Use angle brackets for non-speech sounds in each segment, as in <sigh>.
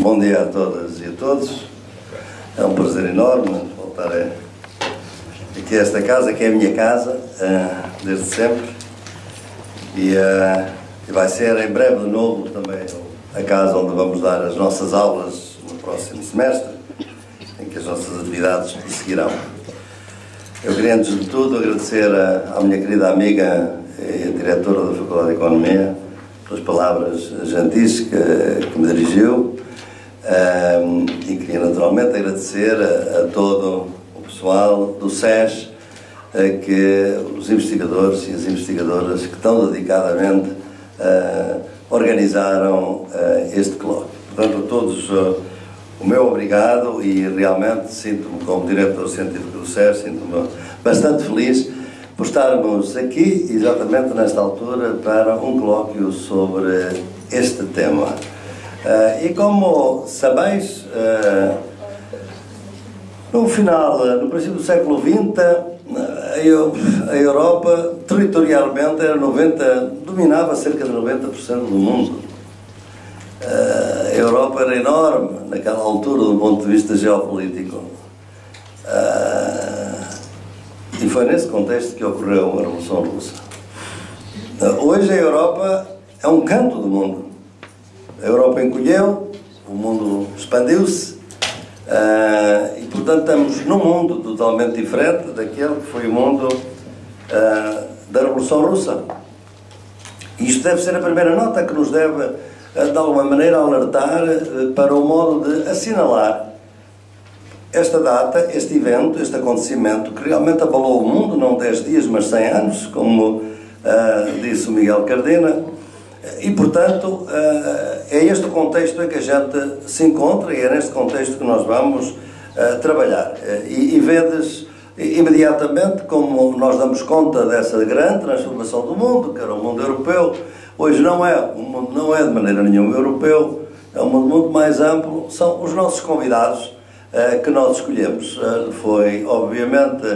Bom dia a todas e a todos. É um prazer enorme voltar aqui a esta casa, que é a minha casa, eh, desde sempre. E, eh, e vai ser em breve de novo também a casa onde vamos dar as nossas aulas no próximo semestre, em que as nossas atividades seguirão. Eu queria, antes de tudo, agradecer à minha querida amiga e diretora da Faculdade de Economia pelas palavras gentis que, que me dirigiu e queria naturalmente agradecer a, a, todo o pessoal do SES que os investigadores e as investigadoras que tão dedicadamente uh, organizaram uh, este colóquio. Portanto, a todos o meu obrigado e realmente sinto-me como diretor científico do SES, sinto-me bastante feliz por estarmos aqui exatamente nesta altura para um colóquio sobre este tema. Uh, e como sabeis, uh, no final, no princípio do século XX, a Europa territorialmente era 90, dominava cerca de 90% do mundo. A Europa era enorme naquela altura do ponto de vista geopolítico. e foi nesse contexto que ocorreu a Revolução Russa. hoje a Europa é um canto do mundo a Europa encolheu, o mundo expandiu-se uh, e, portanto, estamos num mundo totalmente diferente daquele que foi o mundo uh, da Revolução Russa. E isto deve ser a primeira nota que nos deve, uh, de alguma maneira, alertar para o modo de assinalar esta data, este evento, este acontecimento que realmente abalou o mundo, não 10 dias, mas 100 anos, como disse o Miguel Cardena e, portanto, eh, é este o contexto em que a gente se encontra e é neste contexto que nós vamos eh, trabalhar. Eh, e, e vedes imediatamente como nós damos conta dessa grande transformação do mundo, que era o mundo europeu, hoje não é, o mundo não é de maneira nenhuma europeu, é um mundo muito mais amplo, são os nossos convidados que nós escolhemos. foi, obviamente,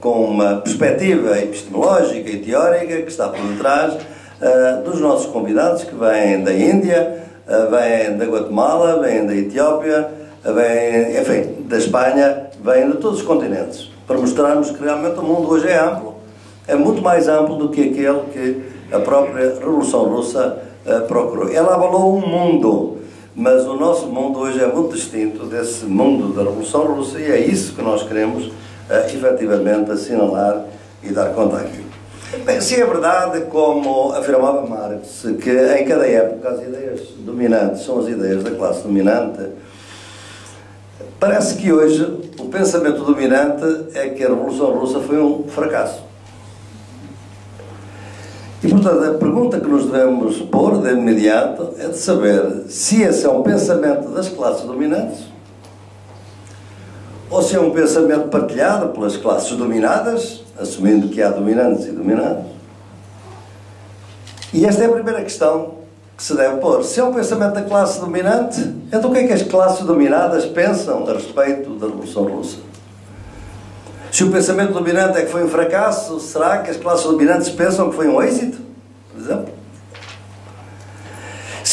com uma perspectiva epistemológica e teórica que está por detrás, uh, dos nossos convidados que vêm da Índia, uh, vêm da Guatemala, vêm da Etiópia, uh, vêm, enfim, da Espanha, vêm de todos os continentes, para mostrarmos que realmente o mundo hoje é amplo. É muito mais amplo do que aquele que a própria Revolução Russa procurou. Ela abalou um mundo, mas o nosso mundo hoje é muito distinto desse mundo da Revolução Russa e é isso que nós queremos efetivamente assinalar e dar conta aqui. Bem, se é verdade, como afirmava Marx, que em cada época as ideias dominantes são as ideias da classe dominante, parece que hoje o pensamento dominante é que a Revolução Russa foi um fracasso. E, portanto, a pergunta que nos devemos pôr de imediato é de saber se esse é um pensamento das classes dominantes ou se é um pensamento partilhado pelas classes dominadas assumindo que há dominantes e dominados. E esta é a primeira questão que se deve pôr. Se é um pensamento da classe dominante, então o que é que as classes dominadas pensam a respeito da Revolução Russa? Se o pensamento dominante é que foi um fracasso, será que as classes dominantes pensam que foi um êxito? Por exemplo.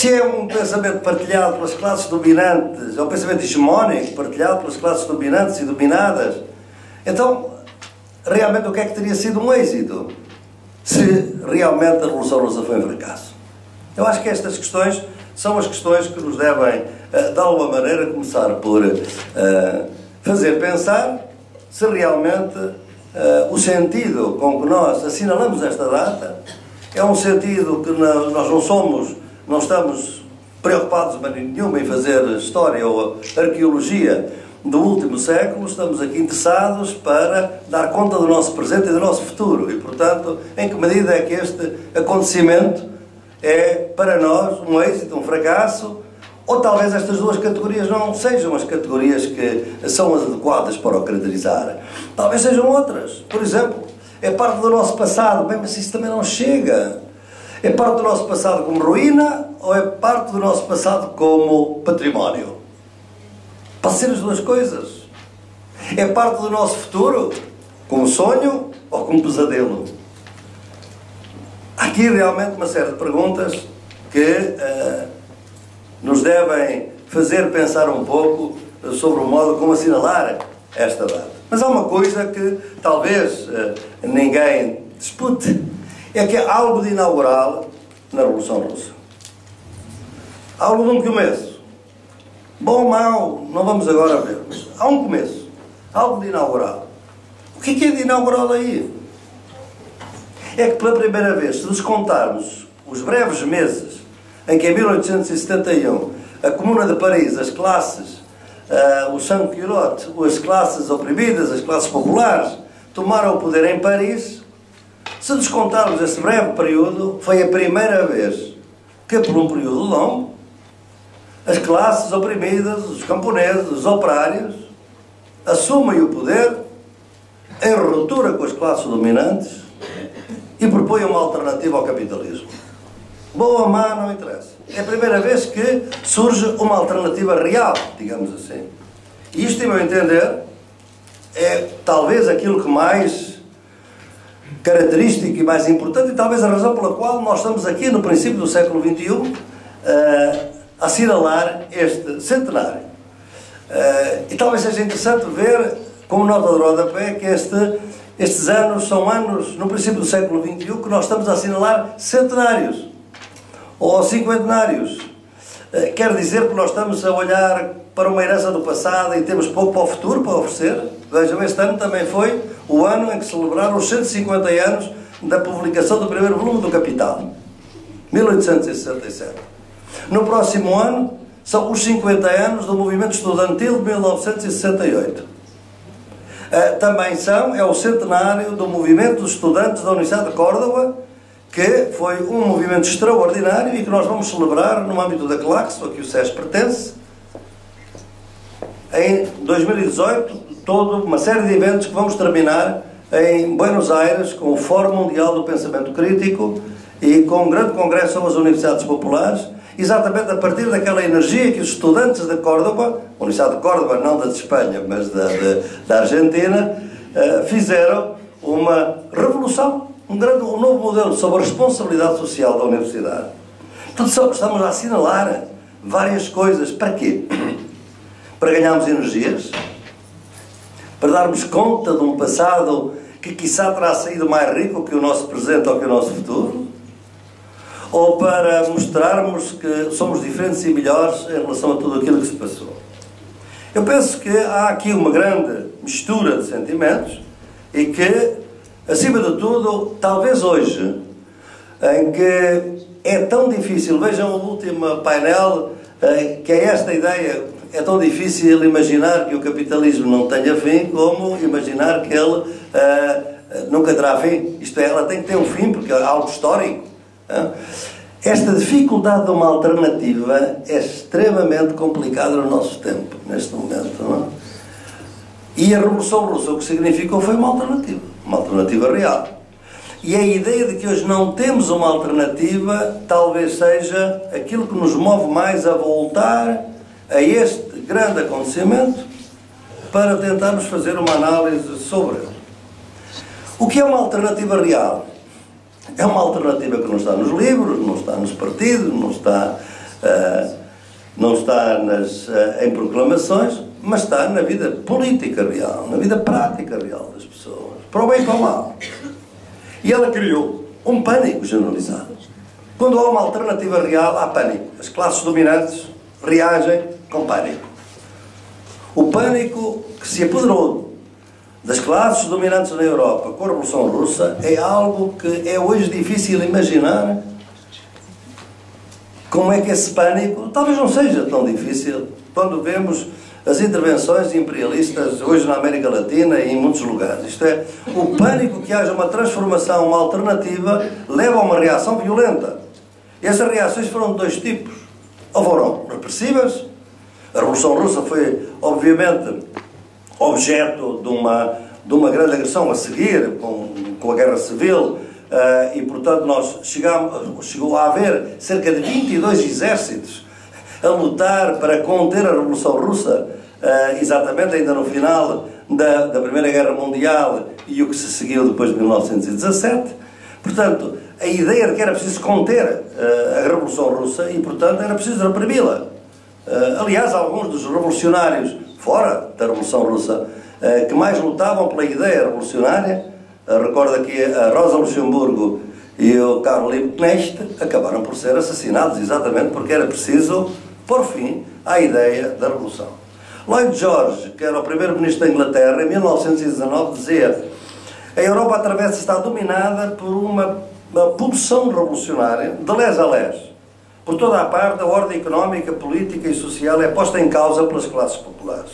Se é um pensamento partilhado pelas classes dominantes, é um pensamento hegemónico partilhado pelas classes dominantes e dominadas, então realmente o que é que teria sido um êxito se realmente a Revolução Russa foi um fracasso. Eu acho que estas questões são as questões que nos devem, eh, de alguma maneira, começar por uh, fazer pensar se realmente uh, o sentido com que nós assinalamos esta data é um sentido que nós não somos, não estamos preocupados de maneira nenhuma em fazer história ou arqueologia do último século, estamos aqui interessados para dar conta do nosso presente e do nosso futuro. E, portanto, em que medida é que este acontecimento é, para nós, um êxito, um fracasso, ou talvez estas duas categorias não sejam as categorias que são as adequadas para o caracterizar. Talvez sejam outras. Por exemplo, é parte do nosso passado, mas isso também não chega. É parte do nosso passado como ruína ou é parte do nosso passado como património? Pode ser as duas coisas. É parte do nosso futuro, como sonho ou como pesadelo. Há aqui realmente uma série de perguntas que uh, nos devem fazer pensar um pouco sobre o modo como assinalar esta data. Mas há uma coisa que talvez uh, ninguém dispute, é que há algo de inaugural na Revolução Russa. Algo de um começo. Bom ou mau, não vamos agora ver, mas há um começo. Algo de inaugural. O que é, é de inaugural aí? É que pela primeira vez, se descontarmos os breves meses em que em 1871 a Comuna de Paris, as classes, uh, o sans-culotte, as classes oprimidas, as classes populares, tomaram o poder em Paris, se descontarmos esse breve período, foi a primeira vez que, por um período longo, as classes oprimidas, os camponeses, os operários, assumem o poder em ruptura com as classes dominantes e propõem uma alternativa ao capitalismo. Boa ou má, não interessa. É a primeira vez que surge uma alternativa real, digamos assim. E isto, em meu entender, é talvez aquilo que mais característico e mais importante, e talvez a razão pela qual nós estamos aqui no princípio do século XXI uh, a assinalar este centenário. Uh, e talvez seja interessante ver, como nota de rodapé, que este, estes anos são anos, no princípio do século XXI, que nós estamos a assinalar centenários ou cinquentenários. Uh, quer dizer que nós estamos a olhar para uma herança do passado e temos pouco para o futuro para oferecer. Vejam, este ano também foi o ano em que celebraram os 150 anos da publicação do primeiro volume do Capital, 1867. No próximo ano são os 50 anos do movimento estudantil de 1968. Eh, também são, é o centenário do movimento dos estudantes da Universidade de Córdoba, que foi um movimento extraordinário e que nós vamos celebrar no âmbito da Claxo, a que o SES pertence, em 2018, toda uma série de eventos que vamos terminar em Buenos Aires com o Fórum Mundial do Pensamento Crítico e com um grande congresso sobre as universidades populares, exatamente a partir daquela energia que os estudantes de Córdoba, Universidade de Córdoba, não da de Espanha, mas da, de, da Argentina, uh, fizeram uma revolução, um, grande, um novo modelo sobre a responsabilidade social da universidade. Portanto, estamos a assinalar várias coisas. Para quê? Para ganharmos energias, para darmos conta de um passado que quiçá terá saído mais rico que o nosso presente ou que o nosso futuro? Ou para mostrarmos que somos diferentes e melhores em relação a tudo aquilo que se passou? Eu penso que há aqui uma grande mistura de sentimentos e que, acima de tudo, talvez hoje, em que é tão difícil, vejam o último painel, eh, que é esta ideia é tão difícil imaginar que o capitalismo não tenha fim como imaginar que ele uh, nunca terá fim. Isto é, ela tem que ter um fim, porque é algo histórico. Uh. Esta dificuldade de uma alternativa é extremamente complicada no nosso tempo, neste momento. Não é? E a Revolução Russa o que significou foi uma alternativa, uma alternativa real. E a ideia de que hoje não temos uma alternativa talvez seja aquilo que nos move mais a voltar a este grande acontecimento para tentarmos fazer uma análise sobre ele. O que é uma alternativa real? É uma alternativa que não está nos livros, não está nos partidos, não está, uh, não está nas, uh, em proclamações, mas está na vida política real, na vida prática real das pessoas, para o bem e para o mal. E ela criou um pânico generalizado. Quando há uma alternativa real, há pânico. As classes dominantes reagem com pânico. O pânico que se apoderou das classes dominantes na Europa com a Revolução Russa é algo que é hoje difícil imaginar como é que esse pânico, talvez não seja tão difícil, quando vemos as intervenções imperialistas hoje na América Latina e em muitos lugares. Isto é, o pânico que haja uma transformação, uma alternativa, leva a uma reação violenta. E essas reações foram de dois tipos. Ou foram repressivas, a Revolução Russa foi, obviamente, objeto de uma, de uma grande agressão a seguir, com, com a Guerra Civil, uh, e, portanto, nós chegamos, chegou a haver cerca de 22 exércitos a lutar para conter a Revolução Russa, uh, exatamente ainda no final da, da Primeira Guerra Mundial e o que se seguiu depois de 1917. Portanto, a ideia de que era preciso conter uh, a Revolução Russa e, portanto, era preciso reprimi-la. Uh, aliás, alguns dos revolucionários fora da Revolução Russa uh, que mais lutavam pela ideia revolucionária, uh, recordo aqui a Rosa Luxemburgo e o Karl Liebknecht, acabaram por ser assassinados exatamente porque era preciso pôr fim à ideia da Revolução. Lloyd George, que era o primeiro-ministro da Inglaterra, em 1919 dizia a Europa atravessa está dominada por uma, uma pulsão revolucionária de les a les por toda a parte, a ordem económica, política e social é posta em causa pelas classes populares.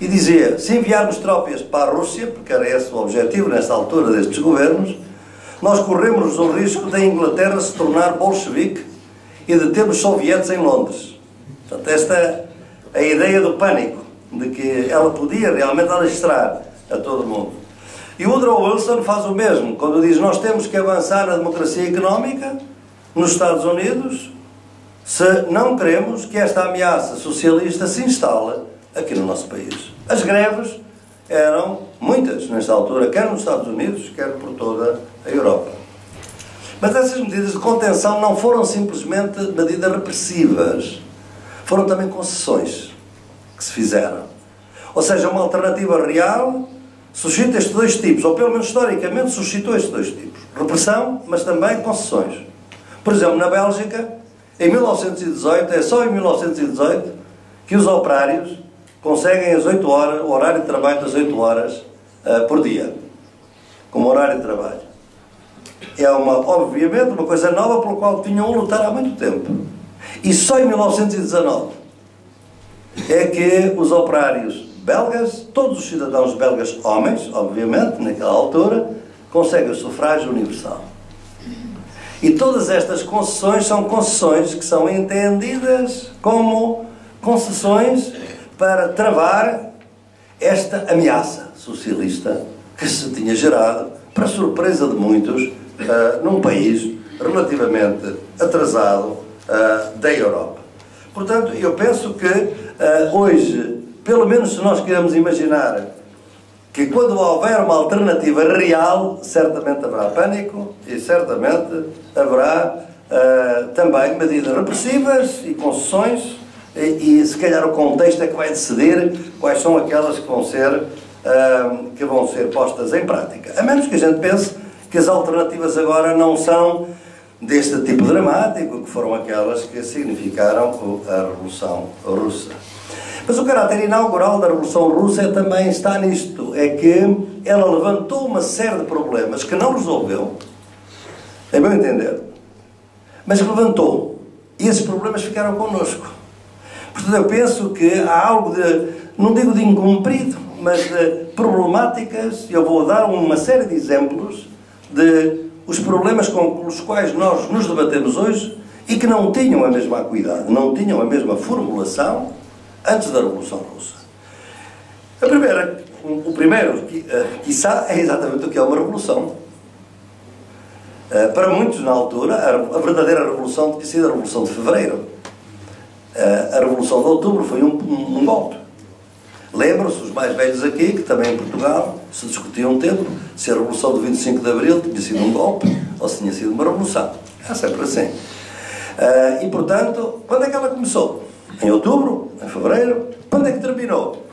E dizia: se enviarmos tropas para a Rússia, porque era esse o objetivo nessa altura destes governos, nós corremos o risco da Inglaterra se tornar bolchevique e de termos sovietes em Londres. Portanto, esta é a ideia do pânico, de que ela podia realmente alastrar a todo mundo. E Woodrow Wilson faz o mesmo, quando diz: nós temos que avançar na democracia económica nos Estados Unidos se não queremos que esta ameaça socialista se instale aqui no nosso país. As greves eram muitas nesta altura, quer nos Estados Unidos, quer por toda a Europa. Mas essas medidas de contenção não foram simplesmente medidas repressivas, foram também concessões que se fizeram. Ou seja, uma alternativa real suscita estes dois tipos, ou pelo menos historicamente suscitou estes dois tipos: repressão, mas também concessões. Por exemplo, na Bélgica, em 1918, é só em 1918 que os operários conseguem as 8 horas, o horário de trabalho das 8 horas uh, por dia, como horário de trabalho. É uma, obviamente, uma coisa nova pelo qual tinham lutar há muito tempo. E só em 1919 é que os operários belgas, todos os cidadãos belgas homens, obviamente, naquela altura, conseguem o sufrágio universal. E todas estas concessões são concessões que são entendidas como concessões para travar esta ameaça socialista que se tinha gerado, para surpresa de muitos, uh, num país relativamente atrasado uh, da Europa. Portanto, eu penso que uh, hoje, pelo menos se nós queremos imaginar que quando houver uma alternativa real, certamente haverá pânico e certamente haverá uh, também medidas repressivas e concessões e, e, se calhar o contexto é que vai decidir quais são aquelas que vão ser uh, que vão ser postas em prática. A menos que a gente pense que as alternativas agora não são deste tipo dramático, que foram aquelas que significaram a Revolução Russa. Mas o caráter inaugural da Revolução Russa também está nisto: é que ela levantou uma série de problemas que não resolveu, é meu entender, mas levantou. E esses problemas ficaram connosco. Portanto, eu penso que há algo de, não digo de incumprido, mas de problemáticas, eu vou dar uma série de exemplos de os problemas com os quais nós nos debatemos hoje e que não tinham a mesma acuidade, não tinham a mesma formulação antes da Revolução Russa. A primeira, o primeiro, uh, quiçá, é exatamente o que é uma revolução. Uh, para muitos, na altura, a, verdadeira revolução tinha sido a Revolução de Fevereiro. Uh, a Revolução de Outubro foi um, um, golpe. Lembram-se, os mais velhos aqui, que também em Portugal se discutia um tempo se a Revolução de 25 de Abril tinha sido um golpe ou se tinha sido uma revolução. É sempre assim. E, portanto, quando é que ela começou? Em outubro? Em fevereiro? Quando é que terminou?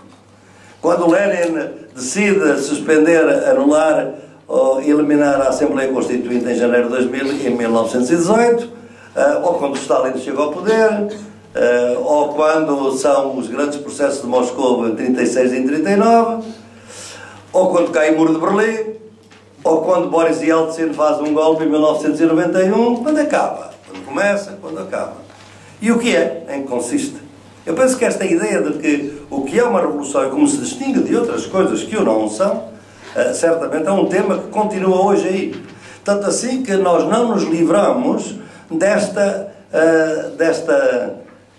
Quando Lenin decide suspender, anular ou eliminar a Assembleia Constituinte em janeiro de 2000, em 1918, ah, ou quando Stalin chegou ao poder, ah, ou quando são os grandes processos de Moscou em 36 e em 39, ou quando cai o muro de Berlim, ou quando Boris Yeltsin faz um golpe em 1991, quando acaba? Quando começa, quando acaba. E o que é? Em que consiste? Eu penso que esta ideia de que o que é uma revolução e como se distingue de outras coisas que o não são, uh, certamente é um tema que continua hoje aí. Tanto assim que nós não nos livramos desta, uh, desta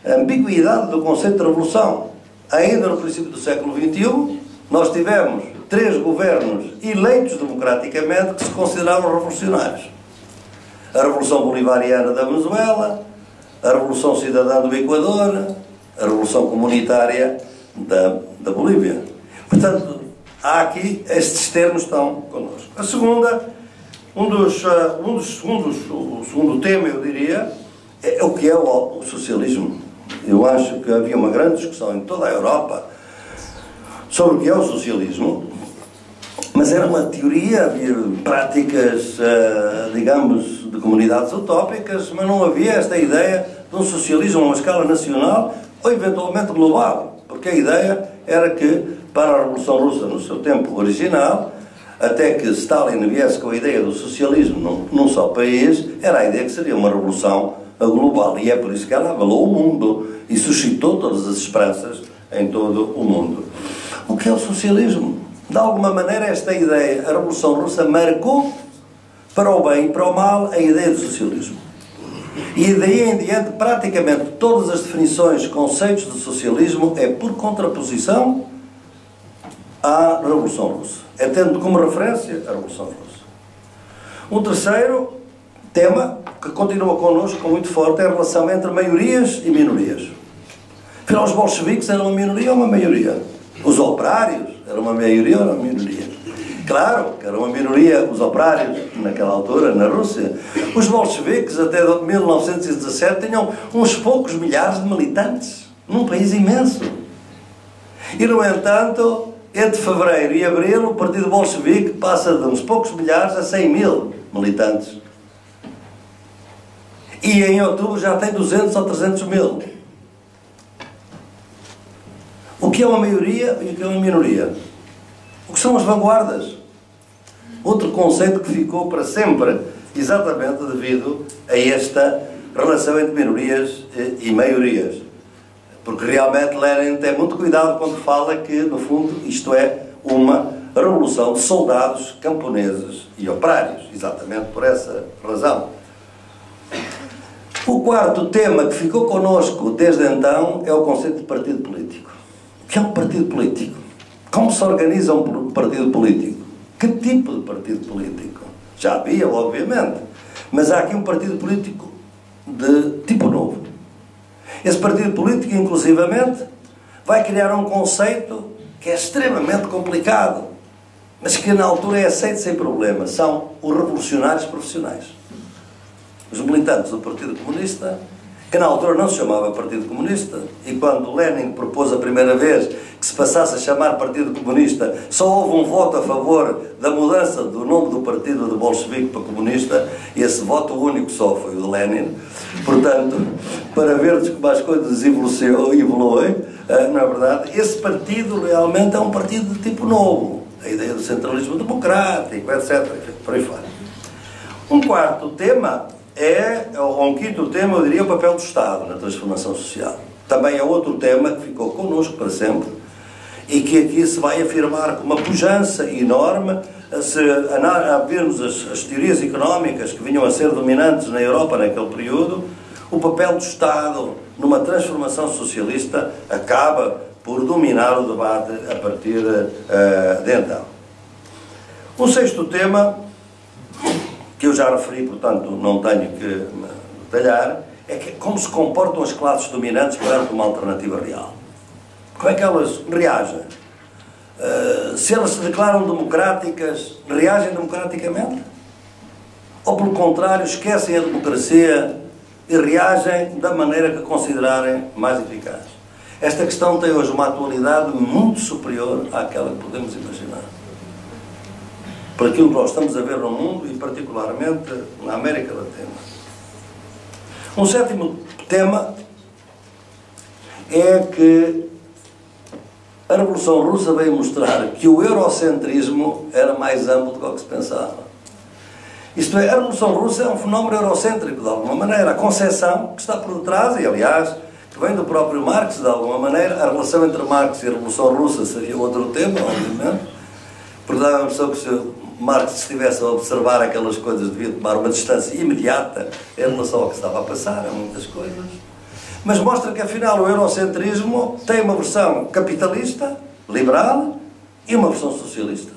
ambiguidade do conceito de revolução. Ainda no princípio do século XXI, nós tivemos três governos eleitos democraticamente que se consideravam revolucionários. A Revolução Bolivariana da Venezuela, a Revolução Cidadã do Equador, a Revolução Comunitária da, da Bolívia. Portanto, há aqui, estes termos estão connosco. A segunda, um dos, uh, um dos segundos, o segundo tema, eu diria, é o que é o, o socialismo. eu acho que havia uma grande discussão em toda a Europa sobre o que é o socialismo, mas era uma teoria, havia práticas, uh, digamos, de comunidades utópicas, mas não havia esta ideia de um socialismo a uma escala nacional ou eventualmente global, porque a ideia era que, para a Revolução Russa, no seu tempo original, até que Stalin viesse com a ideia do socialismo num, num só país, era a ideia que seria uma revolução global. E é por isso que ela abalou o mundo e suscitou todas as esperanças em todo o mundo. O que é o socialismo? De alguma maneira, esta ideia, a Revolução Russa, marcou para o bem e para o mal a ideia do socialismo. E daí em diante, praticamente todas as definições, conceitos de socialismo é por contraposição à Revolução Russa. É tendo como referência a Revolução Russa. Um terceiro tema que continua connosco muito forte é a relação entre maiorias e minorias. Afinal, os bolcheviques eram uma minoria ou uma maioria? Os operários eram uma maioria ou uma minoria? Claro que era uma minoria os operários naquela altura, na Rússia. Os bolcheviques, até 1917, tinham uns poucos milhares de militantes, num país imenso. E, no entanto, entre fevereiro e abril, o Partido Bolchevique passa de uns poucos milhares a 100 mil militantes. E em outubro já tem 200 ou 300 mil. O que é uma maioria e o que é uma minoria? O que são as vanguardas? Outro conceito que ficou para sempre, exatamente devido a esta relação entre minorias e maiorias. Porque realmente Lenin tem muito cuidado quando fala que, no fundo, isto é uma revolução de soldados, camponeses e operários, exatamente por essa razão. O quarto tema que ficou connosco desde então é o conceito de partido político. O que é um partido político? Como se organiza um partido político? Que tipo de partido político? Já havia, obviamente, mas há aqui um partido político de tipo novo. Esse partido político, inclusivamente, vai criar um conceito que é extremamente complicado, mas que na altura é aceito sem problema. São os revolucionários profissionais. Os militantes do Partido Comunista que na altura não se chamava Partido Comunista, e quando Lenin propôs a primeira vez que se passasse a chamar Partido Comunista, só houve um voto a favor da mudança do nome do partido de bolchevique para comunista, e esse voto único só foi o de Lenin. Portanto, para vermos como as coisas evoluem, eh, na verdade, esse partido realmente é um partido de tipo novo. A ideia do centralismo democrático, etc. Por aí fora. Um quarto tema é, um quinto tema, eu diria, o papel do Estado na transformação social. Também é outro tema que ficou connosco para sempre e que aqui se vai afirmar com uma pujança enorme se a, a vermos as, as teorias económicas que vinham a ser dominantes na Europa naquele período, o papel do Estado numa transformação socialista acaba por dominar o debate a partir uh, de então. Um sexto tema que eu já referi, portanto não tenho que detalhar, é que, como se comportam as classes dominantes perante uma alternativa real. Como é que elas reagem? Uh, se elas se declaram democráticas, reagem democraticamente? Ou, pelo contrário, esquecem a democracia e reagem da maneira que considerarem mais eficaz? Esta questão tem hoje uma atualidade muito superior àquela que podemos imaginar por aquilo que nós estamos a ver no mundo e particularmente na América Latina. Um sétimo tema é que a Revolução Russa veio mostrar que o eurocentrismo era mais amplo do que se pensava. Isto é, a Revolução Russa é um fenómeno eurocêntrico, de alguma maneira. A concepção que está por detrás, e aliás, que vem do próprio Marx, de alguma maneira, a relação entre Marx e a Revolução Russa seria outro tema, obviamente, dá a impressão que se Marx estivesse a observar aquelas coisas, devia tomar uma distância imediata em relação ao que estava a passar, a muitas coisas. Mas mostra que, afinal, o eurocentrismo tem uma versão capitalista, liberal, e uma versão socialista.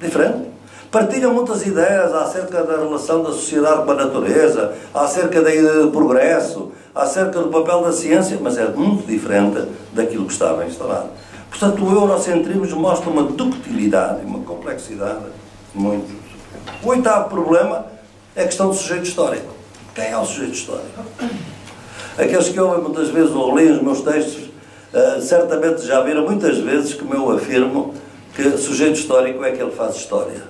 Diferente. Partilham muitas ideias acerca da relação da sociedade com a natureza, acerca da ideia do progresso, acerca do papel da ciência, mas é muito diferente daquilo que estava instalado. Portanto, o eurocentrismo mostra uma ductilidade, uma complexidade muito O oitavo problema é a questão do sujeito histórico. Quem é o sujeito histórico? Aqueles que ouvem muitas vezes ou leem os meus textos, uh, certamente já viram muitas vezes como eu afirmo que sujeito histórico é que ele faz história.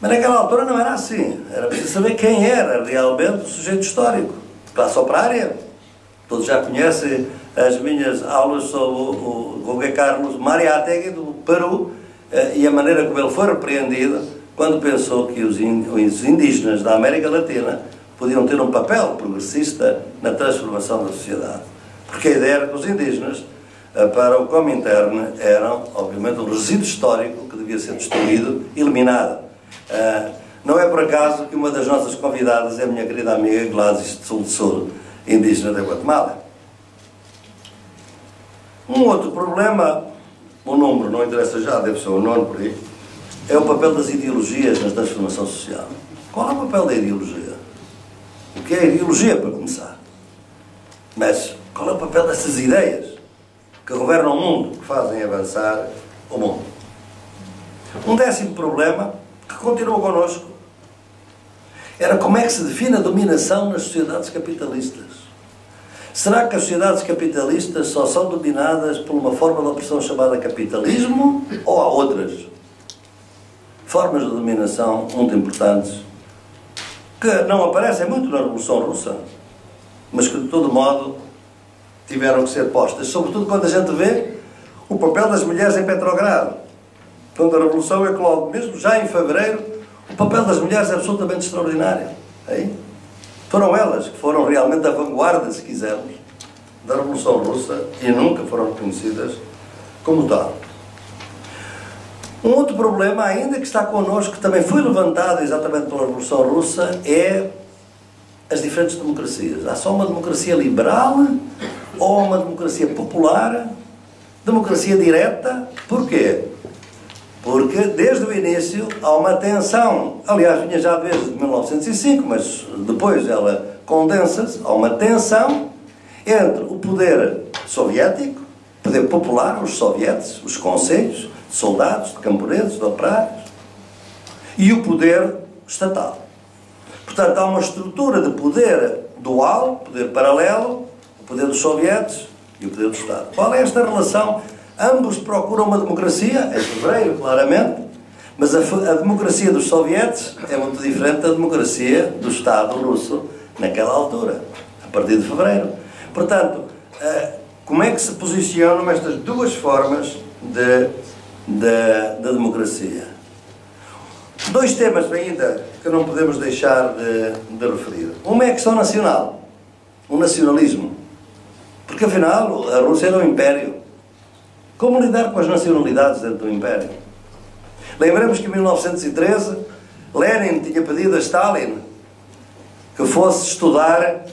Mas naquela altura não era assim. Era preciso saber quem era realmente o sujeito histórico. Classe operária. Todos já conhecem as minhas aulas sobre o, o Carlos Mariátegui, do Peru, e a maneira como ele foi repreendido quando pensou que os indígenas da América Latina podiam ter um papel progressista na transformação da sociedade. Porque a ideia era que os indígenas, eh, para o Comintern, eram, obviamente, um resíduo histórico que devia ser destruído, eliminado. Uh, não é por acaso que uma das nossas convidadas é a minha querida amiga Gladys de Sul de Sul, indígena da Guatemala. Um outro problema, o número não interessa já, deve ser o nono por aí, é o papel das ideologias na transformação social. Qual é o papel da ideologia? O que é ideologia, para começar? Mas qual é o papel dessas ideias que governam o mundo, que fazem avançar o mundo? Um décimo problema que continua connosco, era como é que se define a dominação nas sociedades capitalistas. Será que as sociedades capitalistas só são dominadas por uma forma de opressão chamada capitalismo ou há outras formas de dominação muito importantes que não aparecem muito na Revolução Russa, mas que de todo modo tiveram que ser postas, sobretudo quando a gente vê o papel das mulheres em Petrogrado quando a Revolução eclode, mesmo já em fevereiro, o papel das mulheres é absolutamente extraordinário. Aí, foram elas que foram realmente a vanguarda, se quisermos, da Revolução Russa e nunca foram reconhecidas como tal. Um outro problema ainda que está connosco, que também foi levantado exatamente pela Revolução Russa, é as diferentes democracias. Há só uma democracia liberal ou uma democracia popular, democracia direta. Porquê? Porque desde o início há uma tensão, aliás, vinha já desde 1905, mas depois ela condensa-se, há uma tensão entre o poder soviético, o poder popular, os sovietes, os conselhos, de soldados, de camponeses, de operários, e o poder estatal. Portanto, há uma estrutura de poder dual, poder paralelo, o poder dos sovietes e o poder do Estado. Qual é esta relação Ambos procuram uma democracia, é fevereiro, claramente, mas a, a, democracia dos sovietes é muito diferente da democracia do Estado russo naquela altura, a partir de fevereiro. Portanto, uh, como é que se posicionam estas duas formas de, de, de democracia? Dois temas ainda que não podemos deixar de, de referir. Uma é a questão nacional, o nacionalismo. Porque afinal a Rússia era um império como lidar com as nacionalidades dentro do Império? Lembramos que em 1913 Lenin tinha pedido a Stalin que fosse estudar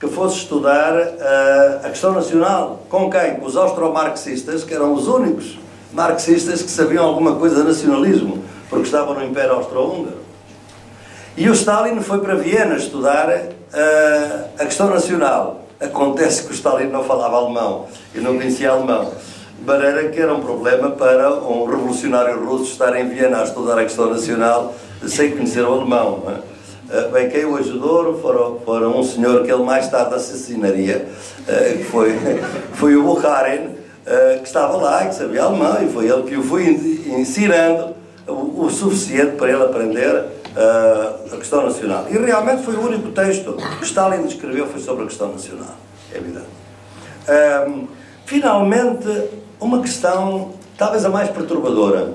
que fosse estudar uh, a questão nacional. Com quem? Com os austro-marxistas, que eram os únicos marxistas que sabiam alguma coisa de nacionalismo, porque estavam no Império Austro-Húngaro. E o Stalin foi para Viena estudar uh, a questão nacional. Acontece que o Stalin não falava alemão e não conhecia alemão maneira que era um problema para um revolucionário russo estar em Viena a estudar a questão nacional sem conhecer o alemão. É? Ah, bem, quem o ajudou foram, foram um senhor que ele mais tarde assassinaria, ah, que foi, <laughs> foi o Bukharin, ah, que estava lá, que sabia alemão, e foi ele que o foi ensinando o, suficiente para ele aprender a questão nacional. E realmente foi o único texto que Stalin escreveu foi sobre a questão nacional, é evidente. Um, finalmente, uma questão talvez a mais perturbadora.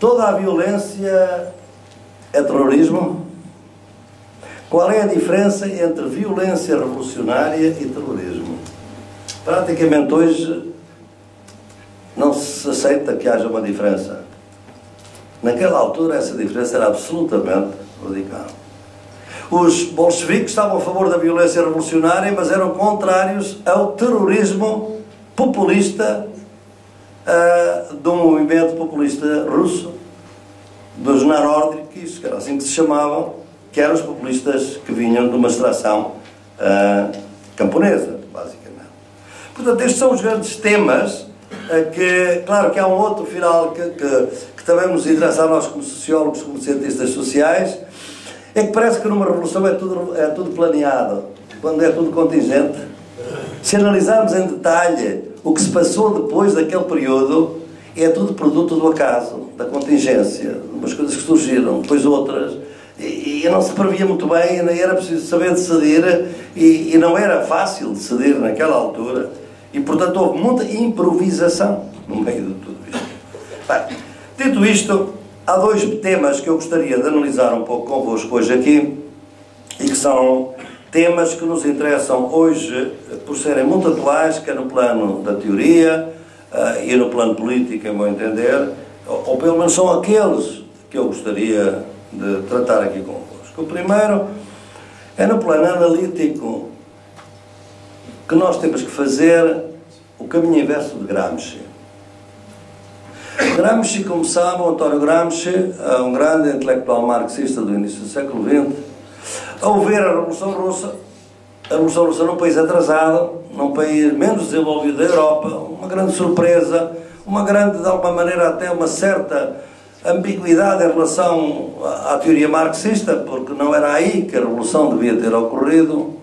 Toda a violência é terrorismo? Qual é a diferença entre violência revolucionária e terrorismo? Praticamente hoje não se aceita que haja uma diferença. Naquela altura essa diferença era absolutamente radical. Os bolcheviques estavam a favor da violência revolucionária, mas eram contrários ao terrorismo populista uh, de um movimento populista russo, dos Narodikis, que era assim que se chamavam, que eram os populistas que vinham de uma extração uh, camponesa, basicamente. Portanto, estes são os grandes temas uh, que, claro que há um outro final que, que, que também nos interessa a nós como sociólogos, como cientistas sociais, é que parece que numa revolução é tudo, é tudo planeado. quando é tudo contingente. Se analisarmos em detalhe o que se passou depois daquele período, é tudo produto do acaso, da contingência, umas coisas que surgiram, depois outras, e, e não se previa muito bem, era preciso saber decidir, e, e não era fácil decidir naquela altura, e portanto houve muita improvisação no meio de tudo isto. Bem, dito isto, há dois temas que eu gostaria de analisar um pouco convosco hoje aqui, e que são temas que nos interessam hoje por serem muito atuais, quer no plano da teoria uh, e no plano político, em meu entender, ou, ou, pelo menos são aqueles que eu gostaria de tratar aqui convosco. O primeiro é no plano analítico que nós temos que fazer o caminho inverso de Gramsci. Gramsci, como sabem, António Gramsci, é um grande intelectual marxista do início do século XX, ao ver a Revolução Russa, a Revolução Russa num país atrasado, num país menos desenvolvido da Europa, uma grande surpresa, uma grande, de alguma maneira, até uma certa ambiguidade em relação à teoria marxista, porque não era aí que a Revolução devia ter ocorrido.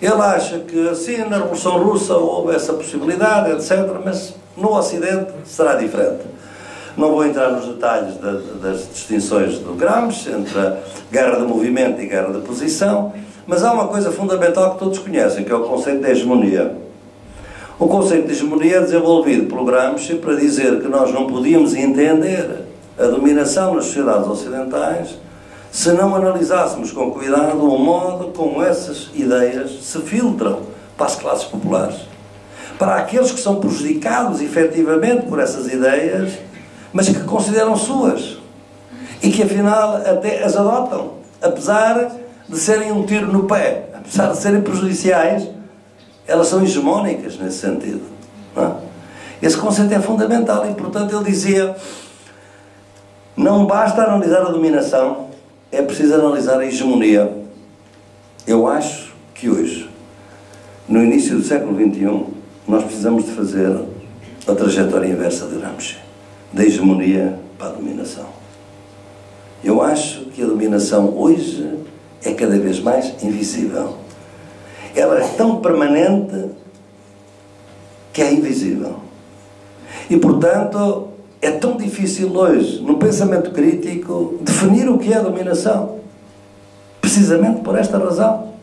Ele acha que, sim, na Revolução Russa houve essa possibilidade, etc., mas no Ocidente será diferente. Não vou entrar nos detalhes das distinções do Gramsci entre a guerra de movimento e guerra de posição, mas há uma coisa fundamental que todos conhecem, que é o conceito de hegemonia. O conceito de hegemonia é desenvolvido pelo Gramsci para dizer que nós não podíamos entender a dominação nas sociedades ocidentais se não analisássemos com cuidado o modo como essas ideias se filtram para as classes populares. Para aqueles que são prejudicados efetivamente por essas ideias mas que consideram suas e que afinal até as adotam, apesar de serem um tiro no pé, apesar de serem prejudiciais, elas são hegemónicas nesse sentido. É? Esse conceito é fundamental e, portanto, ele dizia: não basta analisar a dominação, é preciso analisar a hegemonia. Eu acho que hoje, no início do século XXI, nós precisamos de fazer a trajetória inversa de Gramsci da hegemonia para a dominação. Eu acho que a dominação hoje é cada vez mais invisível. Ela é tão permanente que é invisível. E, portanto, é tão difícil hoje, no pensamento crítico, definir o que é a dominação. Precisamente por esta razão.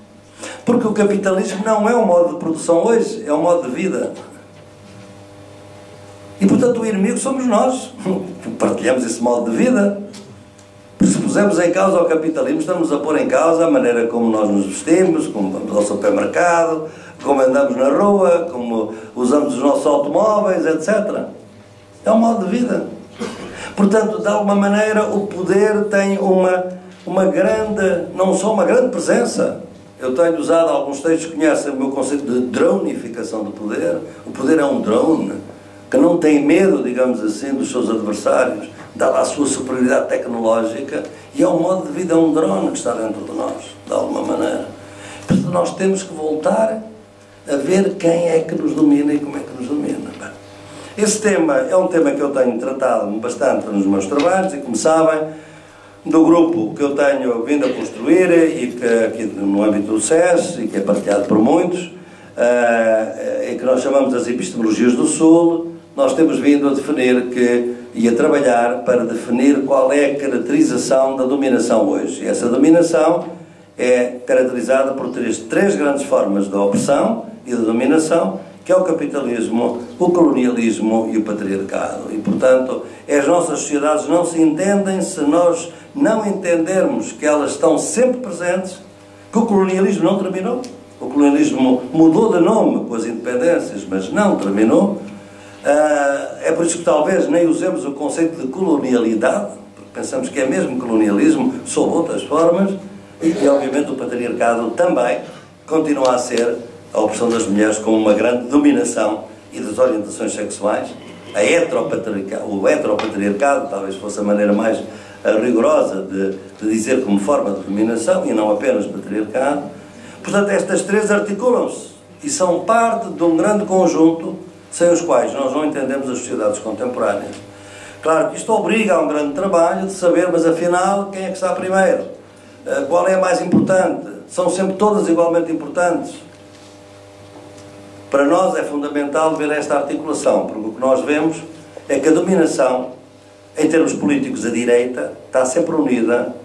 Porque o capitalismo não é um modo de produção hoje, é um modo de vida. E portanto o inimigo somos nós, partilhamos esse modo de vida. Se pusemos em causa o capitalismo, estamos a pôr em causa a maneira como nós nos vestimos, como vamos ao supermercado, como andamos na rua, como usamos os nossos automóveis, etc. É um modo de vida. Portanto, de alguma maneira, o poder tem uma, uma grande, não só uma grande presença. Eu tenho usado alguns textos que conhecem o meu conceito de dronificação do poder. O poder é um drone que não tem medo, digamos assim, dos seus adversários, dada a sua superioridade tecnológica, e é um modo de vida, é um drone que está dentro de nós, de alguma maneira. Portanto, nós temos que voltar a ver quem é que nos domina e como é que nos domina. Esse tema é um tema que eu tenho tratado bastante nos meus trabalhos e, como sabem, do grupo que eu tenho vindo a construir e que aqui no âmbito do SES e que é partilhado por muitos, uh, e que nós chamamos as epistemologias do Sul, nós temos vindo a definir que e a trabalhar para definir qual é a caracterização da dominação hoje. E essa dominação é caracterizada por três, três grandes formas de opressão e de dominação, que é o capitalismo, o colonialismo e o patriarcado. E, portanto, as nossas sociedades não se entendem se nós não entendermos que elas estão sempre presentes, que o colonialismo não terminou. O colonialismo mudou de nome com as independências, mas não terminou. Uh, é por isso que talvez nem usemos o conceito de colonialidade, porque pensamos que é mesmo colonialismo, sob outras formas, e obviamente o patriarcado também continua a ser a opção das mulheres como uma grande dominação e das orientações sexuais. A heteropatriarcado, o heteropatriarcado talvez fosse a maneira mais uh, rigorosa de, de dizer como forma de dominação e não apenas patriarcado. Portanto, estas três articulam-se e são parte de um grande conjunto sem os quais nós não entendemos as sociedades contemporâneas. Claro que isto obriga a um grande trabalho de saber, mas afinal, quem é que está primeiro? Eh, qual é a mais importante? são sempre todas igualmente importantes. Para nós é fundamental ver esta articulação, porque o que nós vemos é que a dominação, em termos políticos, a direita está sempre unida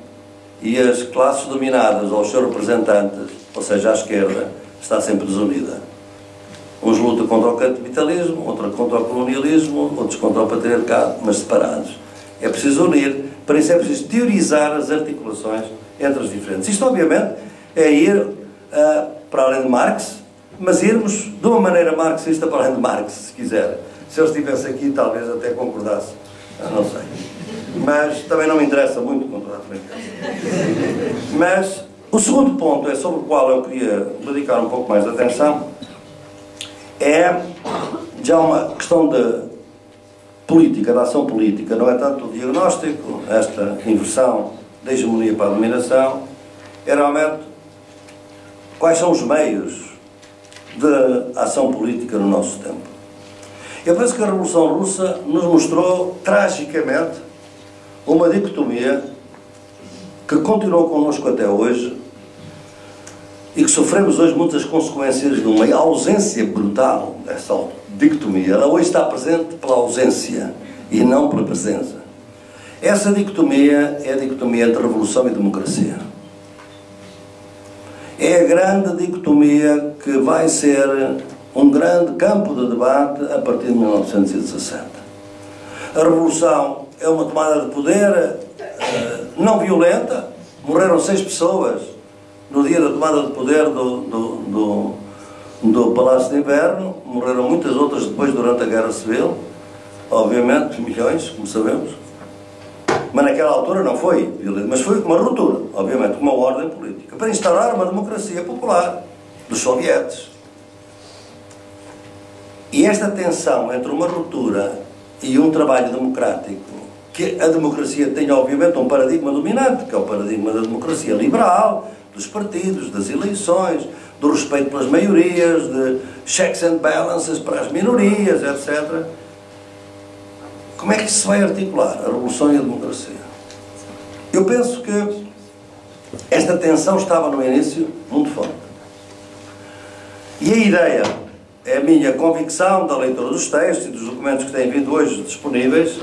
e as classes dominadas, ou os seus representantes, ou seja, a esquerda, está sempre desunida. Uns lutam contra o capitalismo, outros contra o colonialismo, outros contra o patriarcado, mas separados. É preciso unir, para isso é preciso teorizar as articulações entre os diferentes. Isto, obviamente, é ir uh, para além de Marx, mas irmos de uma maneira marxista para além de Marx, se quiser. Se eu estivesse aqui, talvez até concordasse. Eu não sei. Mas também não me interessa muito com toda a Mas o segundo ponto é sobre o qual eu queria dedicar um pouco mais de atenção é já uma questão de política, da ação política, não é tanto o diagnóstico, esta inversão da hegemonia para a dominação, é realmente quais são os meios de ação política no nosso tempo. Eu penso que a Revolução Russa nos mostrou tragicamente uma dicotomia que continuou connosco até hoje e que sofremos hoje muitas consequências de uma ausência brutal dessa dicotomia. Ela hoje está presente pela ausência e não pela presença. Essa dicotomia é a dicotomia entre revolução e democracia. É a grande dicotomia que vai ser um grande campo de debate a partir de 1917. A revolução é uma tomada de poder uh, não violenta, morreram seis pessoas no dia da tomada de poder do, do, do, do Palácio de Inverno, morreram muitas outras depois durante a Guerra Civil, obviamente, milhões, como sabemos. Mas naquela altura não foi violento, mas foi uma ruptura, obviamente, uma ordem política, para instaurar uma democracia popular dos sovietes. E esta tensão entre uma ruptura e um trabalho democrático, que a democracia tem obviamente um paradigma dominante, que é o paradigma da democracia liberal, dos partidos, das eleições, do respeito pelas maiorias, de checks and balances para as minorias, etc. Como é que isso vai articular, a revolução e a democracia? Eu penso que esta tensão estava no início muito forte. E a ideia, é a minha convicção da leitura dos textos e dos documentos que têm vindo hoje disponíveis,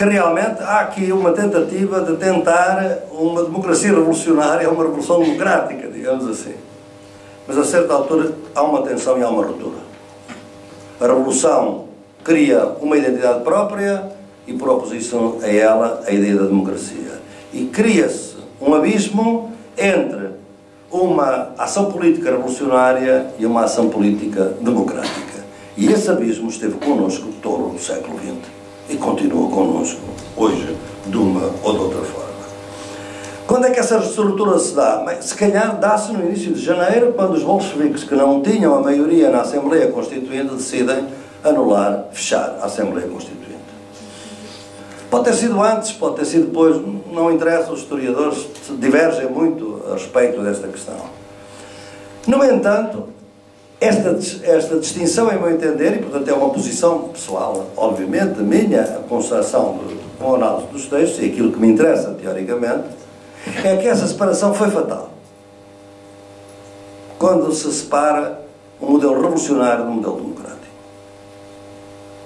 que realmente há aqui uma tentativa de tentar uma democracia revolucionária, uma revolução democrática, digamos assim. Mas a certa altura há uma tensão e há uma ruptura. A revolução cria uma identidade própria e, por oposição a ela, a ideia da democracia. E cria-se um abismo entre uma ação política revolucionária e uma ação política democrática. E esse abismo esteve connosco todo o século XX e continua connosco hoje de uma ou de outra forma. Quando é que essa reestrutura se dá? Se calhar dá-se no início de janeiro, quando os bolcheviques, que não tinham a maioria na Assembleia Constituinte, decidem anular, fechar a Assembleia Constituinte. Pode ter sido antes, pode ter sido depois, não interessa, os historiadores divergem muito a respeito desta questão. No entanto, esta, esta distinção, em meu entender, e portanto é uma posição pessoal, obviamente, minha, a constatação com a análise dos textos, e aquilo que me interessa, teoricamente, é que essa separação foi fatal. Quando se separa o modelo revolucionário do modelo democrático.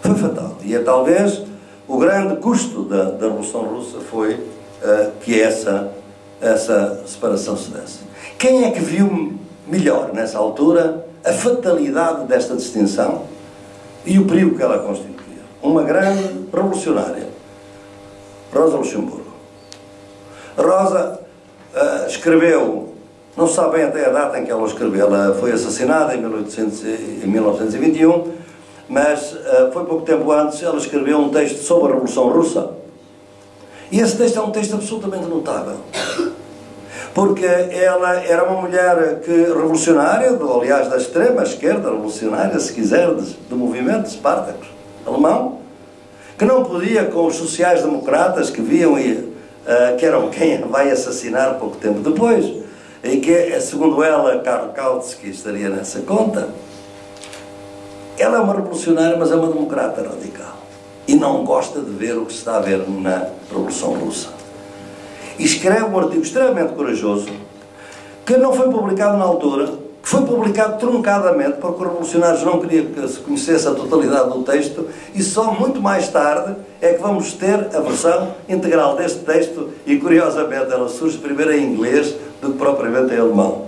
Foi fatal. E é talvez o grande custo da, da Revolução Russa foi uh, que essa, essa separação se desse. Quem é que viu melhor nessa altura a fatalidade desta distinção e o perigo que ela constituía. Uma grande revolucionária, Rosa Luxemburgo. Rosa uh, escreveu, não se sabe bem até a data em que ela escreveu, ela foi assassinada em, 1800, em 1921, mas uh, foi pouco tempo antes, ela escreveu um texto sobre a Revolução Russa. E esse texto é um texto absolutamente notável porque ela era uma mulher que, revolucionária, do, aliás, da extrema esquerda, revolucionária, se quiserdes, do movimento Spartacus alemão, que não podia com os sociais-democratas que viam e uh, que eram quem vai assassinar pouco tempo depois, e que, segundo ela, Karl Kautsky estaria nessa conta. Ela é uma revolucionária, mas é uma democrata radical. E não gosta de ver o que se está a ver na Revolução Russa escreve um artigo extremamente corajoso que não foi publicado na altura, que foi publicado truncadamente, porque os revolucionários não queriam que se conhecesse a totalidade do texto, e só muito mais tarde é que vamos ter a versão integral deste texto, e curiosamente ela surge primeiro em inglês do que propriamente em alemão.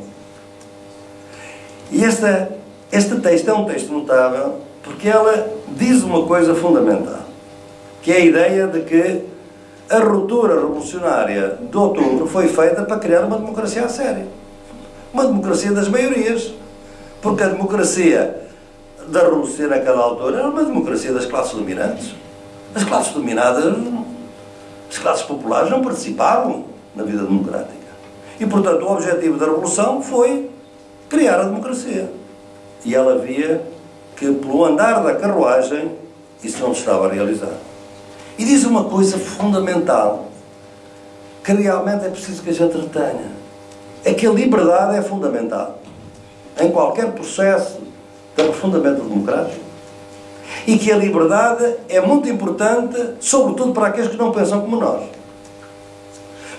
E esta, este texto é um texto notável porque ela diz uma coisa fundamental, que é a ideia de que a ruptura revolucionária de outubro foi feita para criar uma democracia a sério. Uma democracia das maiorias. Porque a democracia da Rússia naquela altura era uma democracia das classes dominantes. As classes dominadas, as classes populares não participavam na vida democrática. E, portanto, o objetivo da Revolução foi criar a democracia. E ela via que, pelo andar da carruagem, isso não estava a realizar. E diz uma coisa fundamental, que realmente é preciso que a gente retenha. É que a liberdade é fundamental. Em qualquer processo de aprofundamento democrático. E que a liberdade é muito importante, sobretudo para aqueles que não pensam como nós.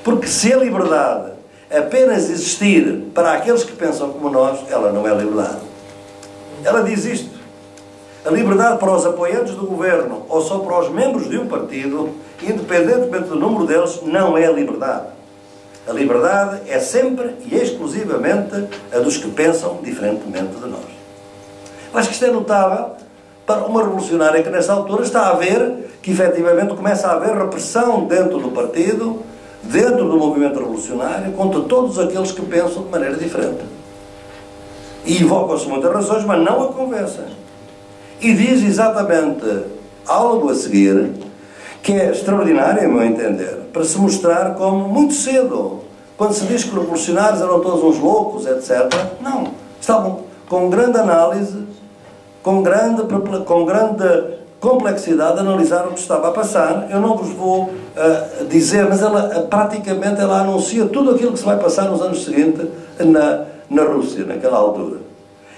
Porque se a liberdade apenas existir para aqueles que pensam como nós, ela não é liberdade. Ela diz isto. A liberdade para os apoiantes do governo ou só para os membros de um partido, independentemente do número deles, não é liberdade. A liberdade é sempre e exclusivamente a dos que pensam diferentemente de nós. Acho que isto é notável para uma revolucionária que, nessa altura, está a ver que efetivamente começa a haver repressão dentro do partido, dentro do movimento revolucionário, contra todos aqueles que pensam de maneira diferente. E invocam-se muitas razões, mas não a convencem. E diz exatamente algo a seguir que é extraordinário, a meu entender, para se mostrar como muito cedo, quando se diz que os revolucionários eram todos uns loucos, etc. Não. Estavam com grande análise, com grande, com grande complexidade, analisar o que estava a passar. Eu não vos vou uh, dizer, mas ela uh, praticamente ela anuncia tudo aquilo que se vai passar nos anos seguintes na, na Rússia, naquela altura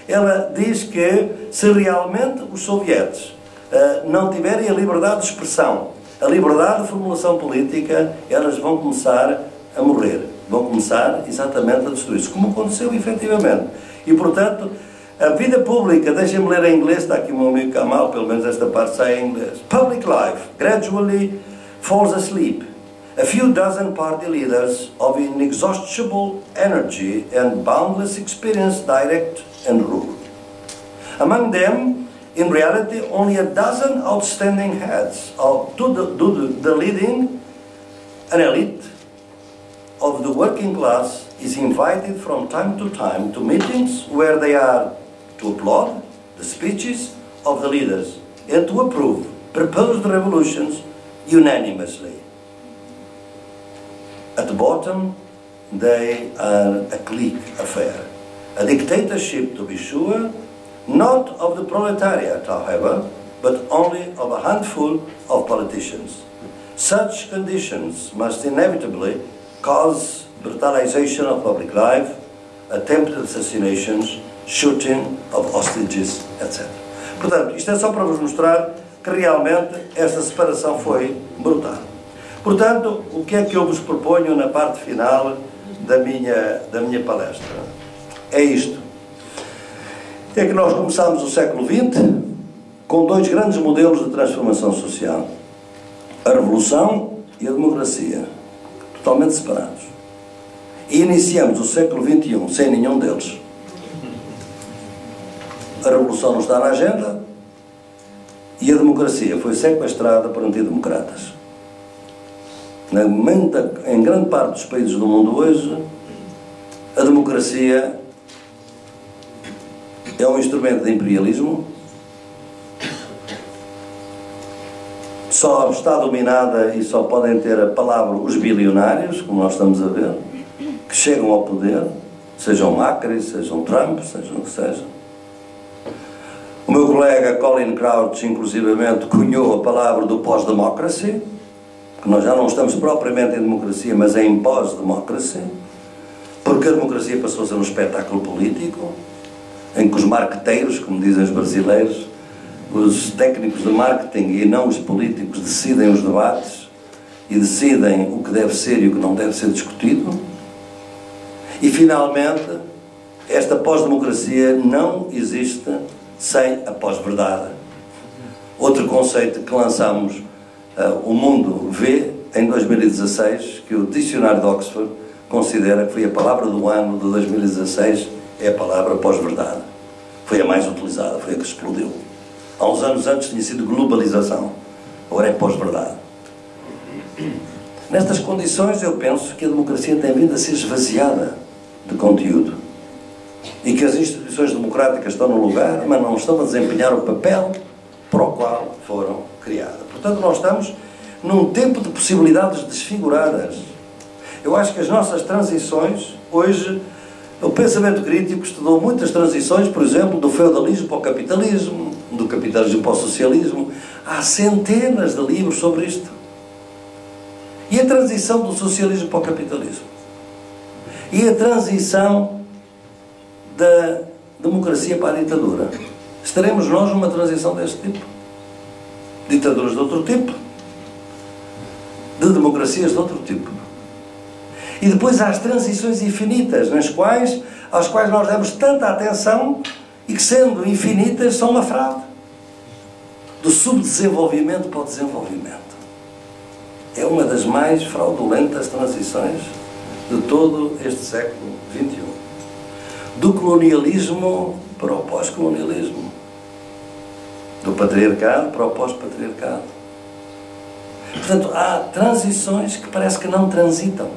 ela diz que se realmente os sovietes uh, não tiverem a liberdade de expressão, a liberdade de formulação política, elas vão começar a morrer. Vão começar exatamente a destruir-se, como aconteceu efetivamente. E, portanto, a vida pública, deixem-me ler em inglês, está aqui o meu amigo Kamal, pelo menos esta parte sai em inglês. Public life gradually falls asleep. A few dozen party leaders of inexhaustible energy and boundless experience direct and rule. Among them, in reality, only a dozen outstanding heads of to the, to the, the leading an elite of the working class is invited from time to time to meetings where they are to applaud the speeches of the leaders and to approve proposed revolutions unanimously. At the bottom, they are a clique affair. A dictatorship, to be sure, not of the proletariat, however, but only of a handful of politicians. Such conditions must inevitably cause brutalization of public life, attempted assassinations, shooting of hostages, etc. Portanto, isto é só para vos mostrar que realmente esta separação foi brutal. Portanto, o que é que eu vos proponho na parte final da minha, da minha palestra? é isto. É que nós começámos o século XX com dois grandes modelos de transformação social: a Revolução e a democracia, totalmente separados. E iniciamos o século XXI sem nenhum deles. A Revolução não está na agenda e a democracia foi sequestrada por antidemocratas. Em grande parte dos países do mundo hoje, a democracia é um instrumento de imperialismo, só está dominada e só podem ter a palavra os bilionários, como nós estamos a ver, que chegam ao poder, sejam Macri, sejam Trump, sejam o que seja. O meu colega Colin Crouch, inclusivamente, cunhou a palavra do pós-democracy, que nós já não estamos propriamente em democracia, mas em pós-democracy, porque a democracia passou a ser um espetáculo político, em que os marqueteiros, como dizem os brasileiros, os técnicos de marketing e não os políticos decidem os debates e decidem o que deve ser e o que não deve ser discutido. E finalmente, esta pós-democracia não existe sem a pós-verdade. Outro conceito que lançamos, o mundo vê, em 2016, que o dicionário de Oxford considera que foi a palavra do ano de 2016, é a palavra pós-verdade. Foi a mais utilizada, foi a que explodiu. Há uns anos antes tinha sido globalização, agora é pós-verdade. Nestas condições, eu penso que a democracia tem vindo a ser esvaziada de conteúdo e que as instituições democráticas estão no lugar, mas não estão a desempenhar o papel para o qual foram criadas. Portanto, nós estamos num tempo de possibilidades desfiguradas. Eu acho que as nossas transições, hoje, o pensamento crítico estudou muitas transições, por exemplo, do feudalismo para o capitalismo, do capitalismo para o socialismo. Há centenas de livros sobre isto. E a transição do socialismo para o capitalismo? E a transição da democracia para a ditadura? Estaremos nós numa transição deste tipo? Ditaduras de outro tipo? De democracias de outro tipo? E depois há as transições infinitas, nas quais, às quais nós damos tanta atenção e que, sendo infinitas, são uma fraude. Do subdesenvolvimento para o desenvolvimento é uma das mais fraudulentas transições de todo este século XXI. Do colonialismo para o pós-colonialismo. Do patriarcado para o pós-patriarcado. Portanto, há transições que parece que não transitam.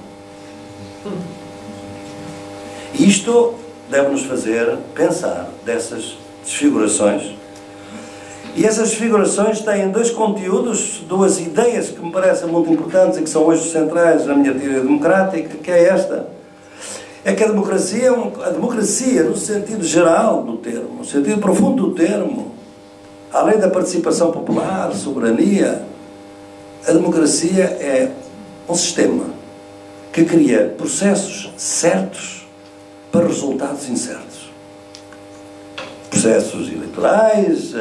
Isto deve-nos fazer pensar dessas desfigurações e essas figurações têm dois conteúdos, duas ideias que me parecem muito importantes e que são hoje centrais na minha teoria democrática, que é esta. É que a democracia, é a democracia no sentido geral do termo, no sentido profundo do termo, além da participação popular, soberania, a democracia é um sistema que cria processos certos para resultados incertos. Processos eleitorais,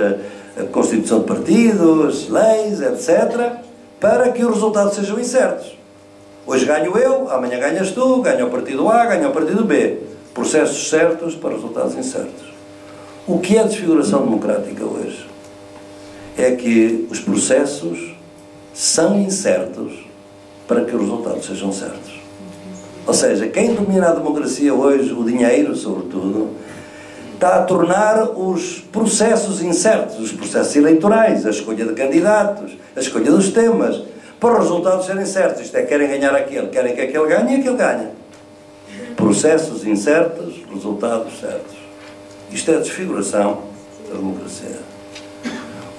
a constituição de partidos, leis, etc., para que os resultados sejam incertos. Hoje ganho eu, amanhã ganhas tu, ganha o partido A, ganha o partido B. Processos certos para resultados incertos. O que é desfiguração democrática hoje? É que os processos são incertos para que os resultados sejam certos. Ou seja, quem domina a democracia hoje, o dinheiro, sobretudo, está a tornar os processos incertos, os processos eleitorais, a escolha de candidatos, a escolha dos temas, para os resultados serem certos. Isto é, querem ganhar aquele, querem que aquele ganhe e aquele ganhe. Processos incertos, resultados certos. Isto é a desfiguração da democracia.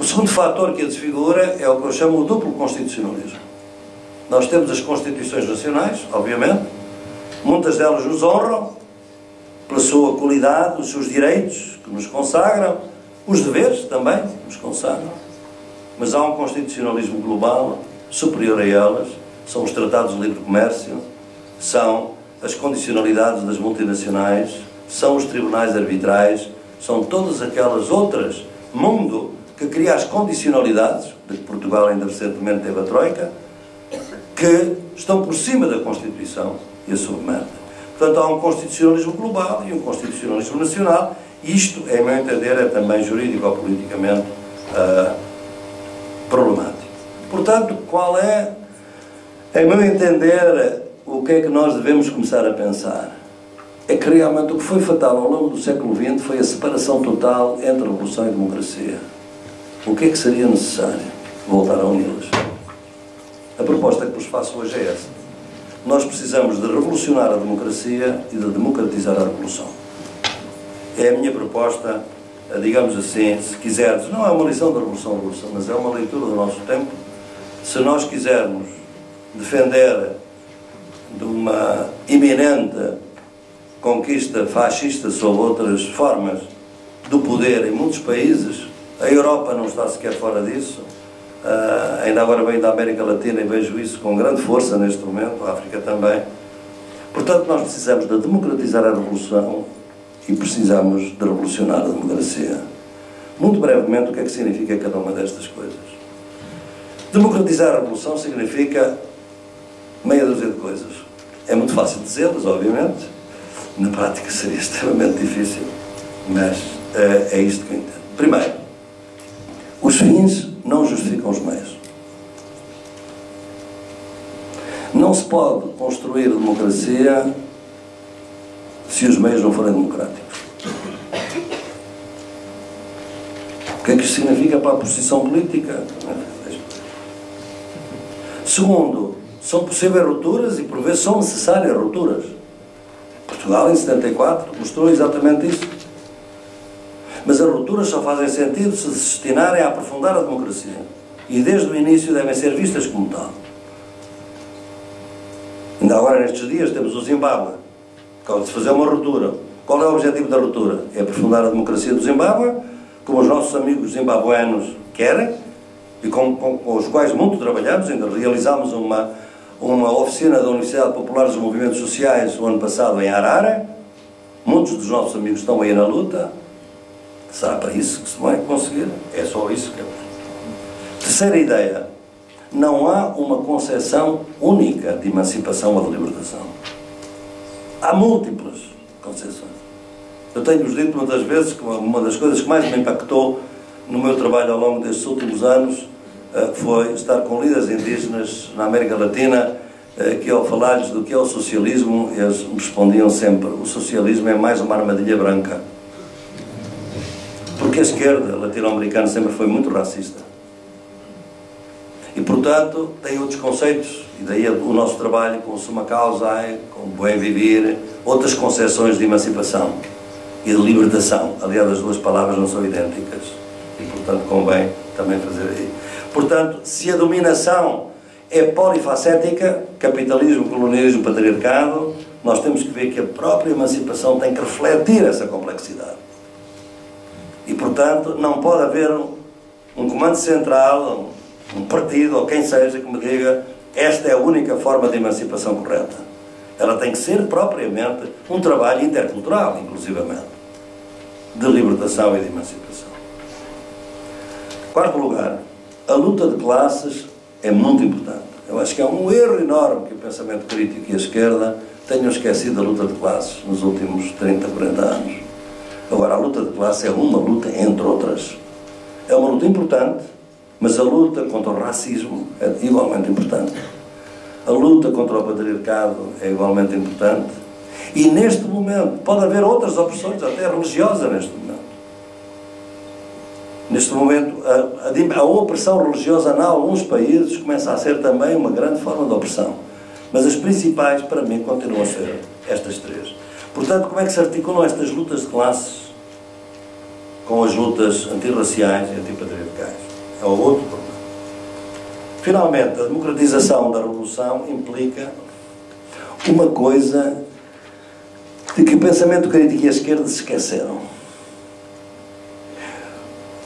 O segundo fator que a desfigura é o que eu chamo o duplo constitucionalismo. Nós temos as constituições nacionais, obviamente, muitas delas nos honram, pela sua qualidade, os seus direitos que nos consagram, os deveres também que nos consagram. Mas há um constitucionalismo global superior a elas, são os tratados de livre comércio, são as condicionalidades das multinacionais, são os tribunais arbitrais, são todas aquelas outras mundo que cria as condicionalidades, de que Portugal ainda recentemente teve a Troika, que estão por cima da Constituição e a submetem. Portanto, há um constitucionalismo global e um constitucionalismo nacional. Isto, em meu entender, é também jurídico ou politicamente uh, problemático. Portanto, qual é, em meu entender, o que é que nós devemos começar a pensar? É que realmente o que foi fatal ao longo do século XX foi a separação total entre revolução e democracia. O que é que seria necessário? Voltar a uni-las. A proposta que vos faço hoje é essa nós precisamos de revolucionar a democracia e de democratizar a revolução. É a minha proposta, digamos assim, se quisermos, não é uma lição da revolução, revolução, mas é uma leitura do nosso tempo. Se nós quisermos defender de uma iminente conquista fascista sob outras formas do poder em muitos países, a Europa não está sequer fora disso, Uh, ainda agora venho da América Latina e vejo isso com grande força neste momento, a África também. Portanto, nós precisamos de democratizar a revolução e precisamos de revolucionar a democracia. Muito brevemente, o que é que significa cada uma destas coisas? Democratizar a revolução significa meia dúzia de coisas. É muito fácil dizê-las, obviamente, Na prática seria <laughs> extremamente difícil, mas uh, é isto que eu entendo. Primeiro, os fins não justificam os meios. Não se pode construir democracia se os meios não forem democráticos. O que é que isto significa para a posição política? Segundo, são possíveis rupturas e por vezes são necessárias rupturas. Portugal, em 74, mostrou exatamente isso. Mas as rupturas só fazem sentido se destinarem a aprofundar a democracia. E desde o início devem ser vistas como tal. Ainda agora, nestes dias, temos o Zimbábue. Acaba de se fazer uma ruptura. Qual é o objetivo da ruptura? É aprofundar a democracia do Zimbábue, como os nossos amigos zimbabuenos querem, e com, com, com os quais muito trabalhamos. Ainda realizámos uma, uma oficina da Universidade Popular dos Movimentos Sociais o ano passado em Arara. Muitos dos nossos amigos estão aí na luta. Será para isso que se vai conseguir? É só isso que é. Terceira ideia. Não há uma concepção única de emancipação ou de libertação. Há múltiplas concepções. Eu tenho-vos dito muitas vezes que uma das coisas que mais me impactou no meu trabalho ao longo destes últimos anos eh, foi estar com líderes indígenas na América Latina eh, que ao falar-lhes do que é o socialismo, eles respondiam sempre o socialismo é mais uma armadilha branca. Porque a esquerda latino-americana sempre foi muito racista. E, portanto, tem outros conceitos, e daí o nosso trabalho com Suma Causa, com Buen Vivir, outras concepções de emancipação e de libertação. Aliás, as duas palavras não são idênticas. E, portanto, convém também fazer aí. Portanto, se a dominação é polifacética, capitalismo, colonialismo, patriarcado, nós temos que ver que a própria emancipação tem que refletir essa complexidade. E, portanto, não pode haver um, um comando central, um, um partido ou quem seja que me diga esta é a única forma de emancipação correta. Ela tem que ser propriamente um trabalho intercultural, inclusivamente, de libertação e de emancipação. Quarto lugar, a luta de classes é muito importante. Eu acho que é um erro enorme que o pensamento crítico e a esquerda tenham esquecido a luta de classes nos últimos 30, 40 anos. Agora, a luta de classes é uma luta entre outras. É uma luta importante, mas a luta contra o racismo é igualmente importante. A luta contra o patriarcado é igualmente importante. E neste momento, pode haver outras opressões, até religiosas neste momento. Neste momento, a, a, opressão religiosa em alguns países começa a ser também uma grande forma de opressão. Mas as principais, para mim, continuam a ser estas três. Portanto, como é que se articulam estas lutas de classes com as lutas antirraciais e antipatriarcais? É o outro problema. Finalmente, a democratização da revolução implica uma coisa de que o pensamento crítico e a esquerda se esqueceram.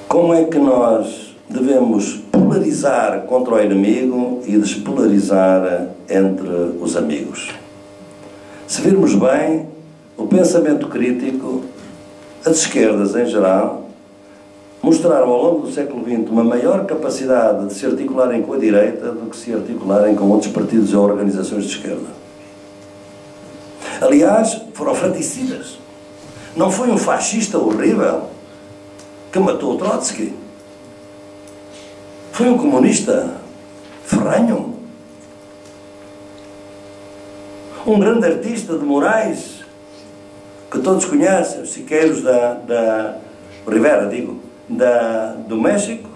Como é que nós devemos polarizar contra o inimigo e despolarizar entre os amigos? Se virmos bem, o pensamento crítico, as esquerdas em geral, mostraram ao longo do século XX uma maior capacidade de se articularem com a direita do que se articularem com outros partidos ou organizações de esquerda. Aliás, foram fraticidas. Não foi um fascista horrível que matou Trotsky. Foi um comunista ferranho. Um grande artista de Moraes, que todos conhecem, os Siqueiros da, da Rivera, digo, da, do México,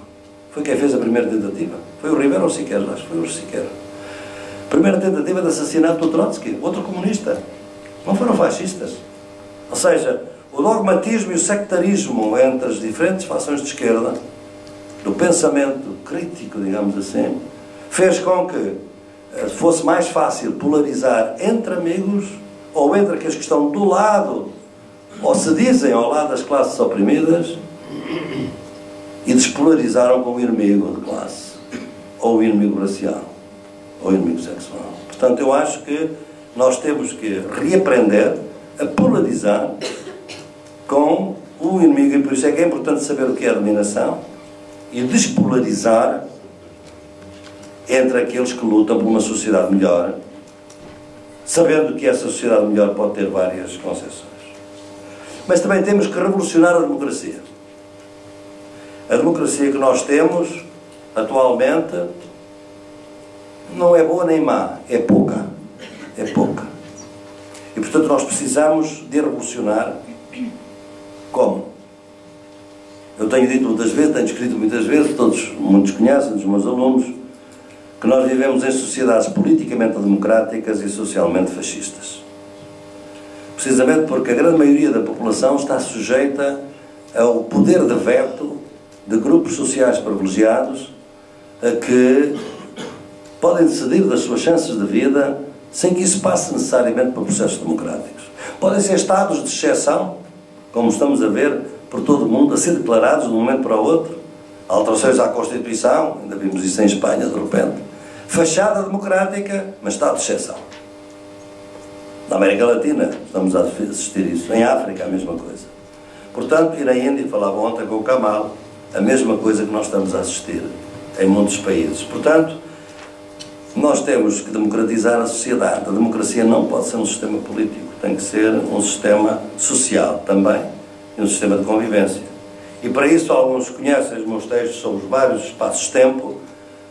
foi quem fez a primeira tentativa. Foi o Rivera ou o Siqueiros? Acho que foi o Siqueiros. Primeira tentativa de assassinato do Trotsky, outro comunista. Não foram fascistas. Ou seja, o dogmatismo e o sectarismo entre as diferentes fações de esquerda, do pensamento crítico, digamos assim, fez com que eh, fosse mais fácil polarizar entre amigos ou entre aqueles que estão do lado ou se dizem ao lado das classes oprimidas e despolarizaram com o inimigo de classe ou o inimigo racial ou o inimigo sexual. Portanto, eu acho que nós temos que reaprender a polarizar com o inimigo, e por isso é que é importante saber o que é a dominação e despolarizar entre aqueles que lutam por uma sociedade melhor, sabendo que essa sociedade melhor pode ter várias concessões. Mas também temos que revolucionar a democracia. A democracia que nós temos atualmente não é boa nem má, é pouca. É pouca. E portanto nós precisamos de revolucionar. Como? Eu tenho dito muitas vezes, tenho escrito muitas vezes, todos, muitos conhecem, dos meus alunos, que nós vivemos em sociedades politicamente democráticas e socialmente fascistas. Precisamente porque a grande maioria da população está sujeita ao poder de veto de grupos sociais privilegiados que podem decidir das suas chances de vida sem que isso passe necessariamente por processos democráticos. Podem ser estados de exceção, como estamos a ver por todo o mundo, a ser declarados de um momento para o outro. Alterações à Constituição, ainda vimos isso em Espanha de repente. Fachada democrática, mas estado de exceção. Na América Latina estamos a assistir isso. Em África a mesma coisa. Portanto, e na Índia, falava ontem com o Kamal, a mesma coisa que nós estamos a assistir em muitos países. Portanto, nós temos que democratizar a sociedade. A democracia não pode ser um sistema político, tem que ser um sistema social também e um sistema de convivência. E para isso, alguns conhecem os meus textos sobre os vários espaços-tempo.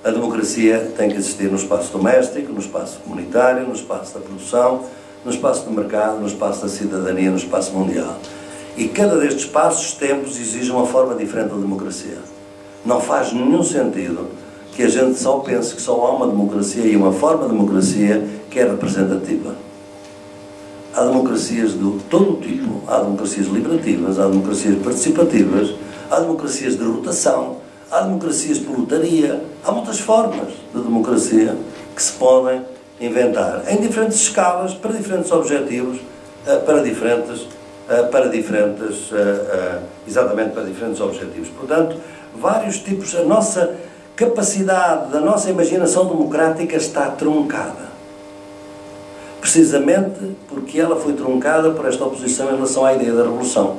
A democracia tem que existir no espaço doméstico, no espaço comunitário, no espaço da produção, no espaço do mercado, no espaço da cidadania, no espaço mundial. E cada destes espaços-tempos exige uma forma diferente da democracia. Não faz nenhum sentido que a gente só pense que só há uma democracia e uma forma de democracia que é representativa. Há democracias de todo o tipo. Há democracias liberativas, há democracias participativas, há democracias de rotação, há democracias por lotaria. Há muitas formas de democracia que se podem inventar em diferentes escalas, para diferentes objetivos, eh, para diferentes, eh, para diferentes, eh, exatamente para diferentes objetivos. Portanto, vários tipos. A nossa capacidade da nossa imaginação democrática está truncada. Precisamente porque ela foi truncada por esta oposição em relação à ideia da revolução.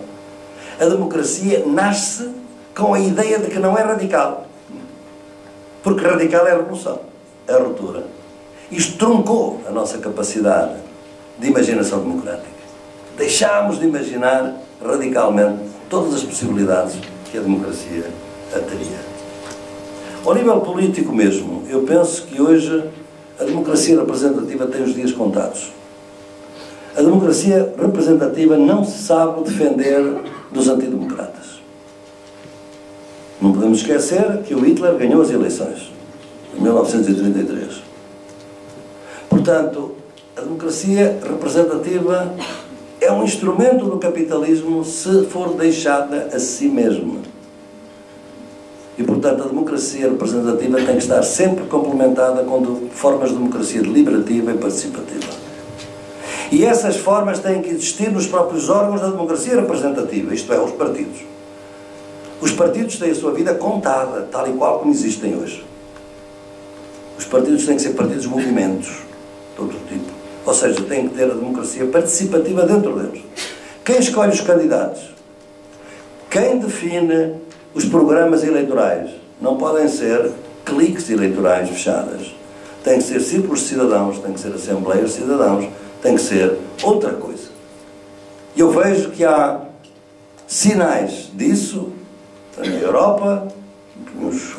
A democracia nasce com a ideia de que não é radical. Porque radical é a revolução, é a ruptura. Isto truncou a nossa capacidade de imaginação democrática. Deixámos de imaginar radicalmente todas as possibilidades que a democracia teria. Ao nível político mesmo, eu penso que hoje a democracia representativa tem os dias contados. A democracia representativa não se sabe defender dos antidemocratas. Não podemos esquecer que o Hitler ganhou as eleições em 1933. Portanto, a democracia representativa é um instrumento do capitalismo se for deixada a si mesma. E, portanto, a democracia representativa tem que estar sempre complementada com formas de democracia deliberativa e participativa. E essas formas têm que existir nos próprios órgãos da democracia representativa, isto é, os partidos. Os partidos têm a sua vida contada, tal e qual como existem hoje. Os partidos têm que ser partidos movimentos, de outro tipo. Ou seja, têm que ter a democracia participativa dentro deles. Quem escolhe os candidatos? Quem define os programas eleitorais não podem ser cliques eleitorais fechadas. Tem que ser círculos de cidadãos, tem que ser assembleias de cidadãos, tem que ser outra coisa. E eu vejo que há sinais disso na Europa, os,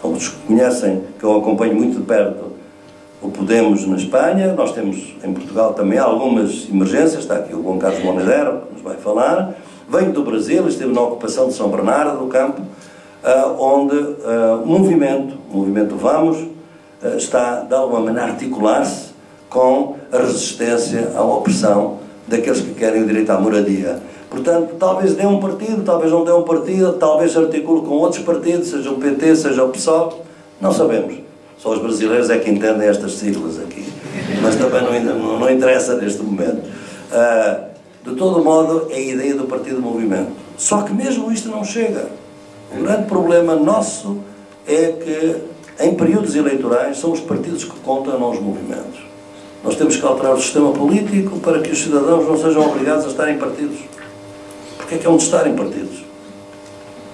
como os conhecem, que eu acompanho muito de perto, o Podemos na Espanha, nós temos em Portugal também algumas emergências, está aqui o Bom Carlos Monedero, que nos vai falar, Venho do Brasil, esteve na ocupação de São Bernardo do Campo, uh, onde uh, o movimento, o movimento Vamos, uh, está de alguma maneira a articular-se com a resistência à opressão daqueles que querem o direito à moradia. Portanto, talvez dê um partido, talvez não dê um partido, talvez articule com outros partidos, seja o PT, seja o PSOL, não sabemos. Só os brasileiros é que entendem estas siglas aqui. Mas também não, não, não interessa neste momento. Uh, de todo modo, é a ideia do partido movimento. Só que mesmo isto não chega. O grande problema nosso é que, em períodos eleitorais, são os partidos que contam, não os movimentos. Nós temos que alterar o sistema político para que os cidadãos não sejam obrigados a estar em partidos. Porque é que é onde estar em partidos?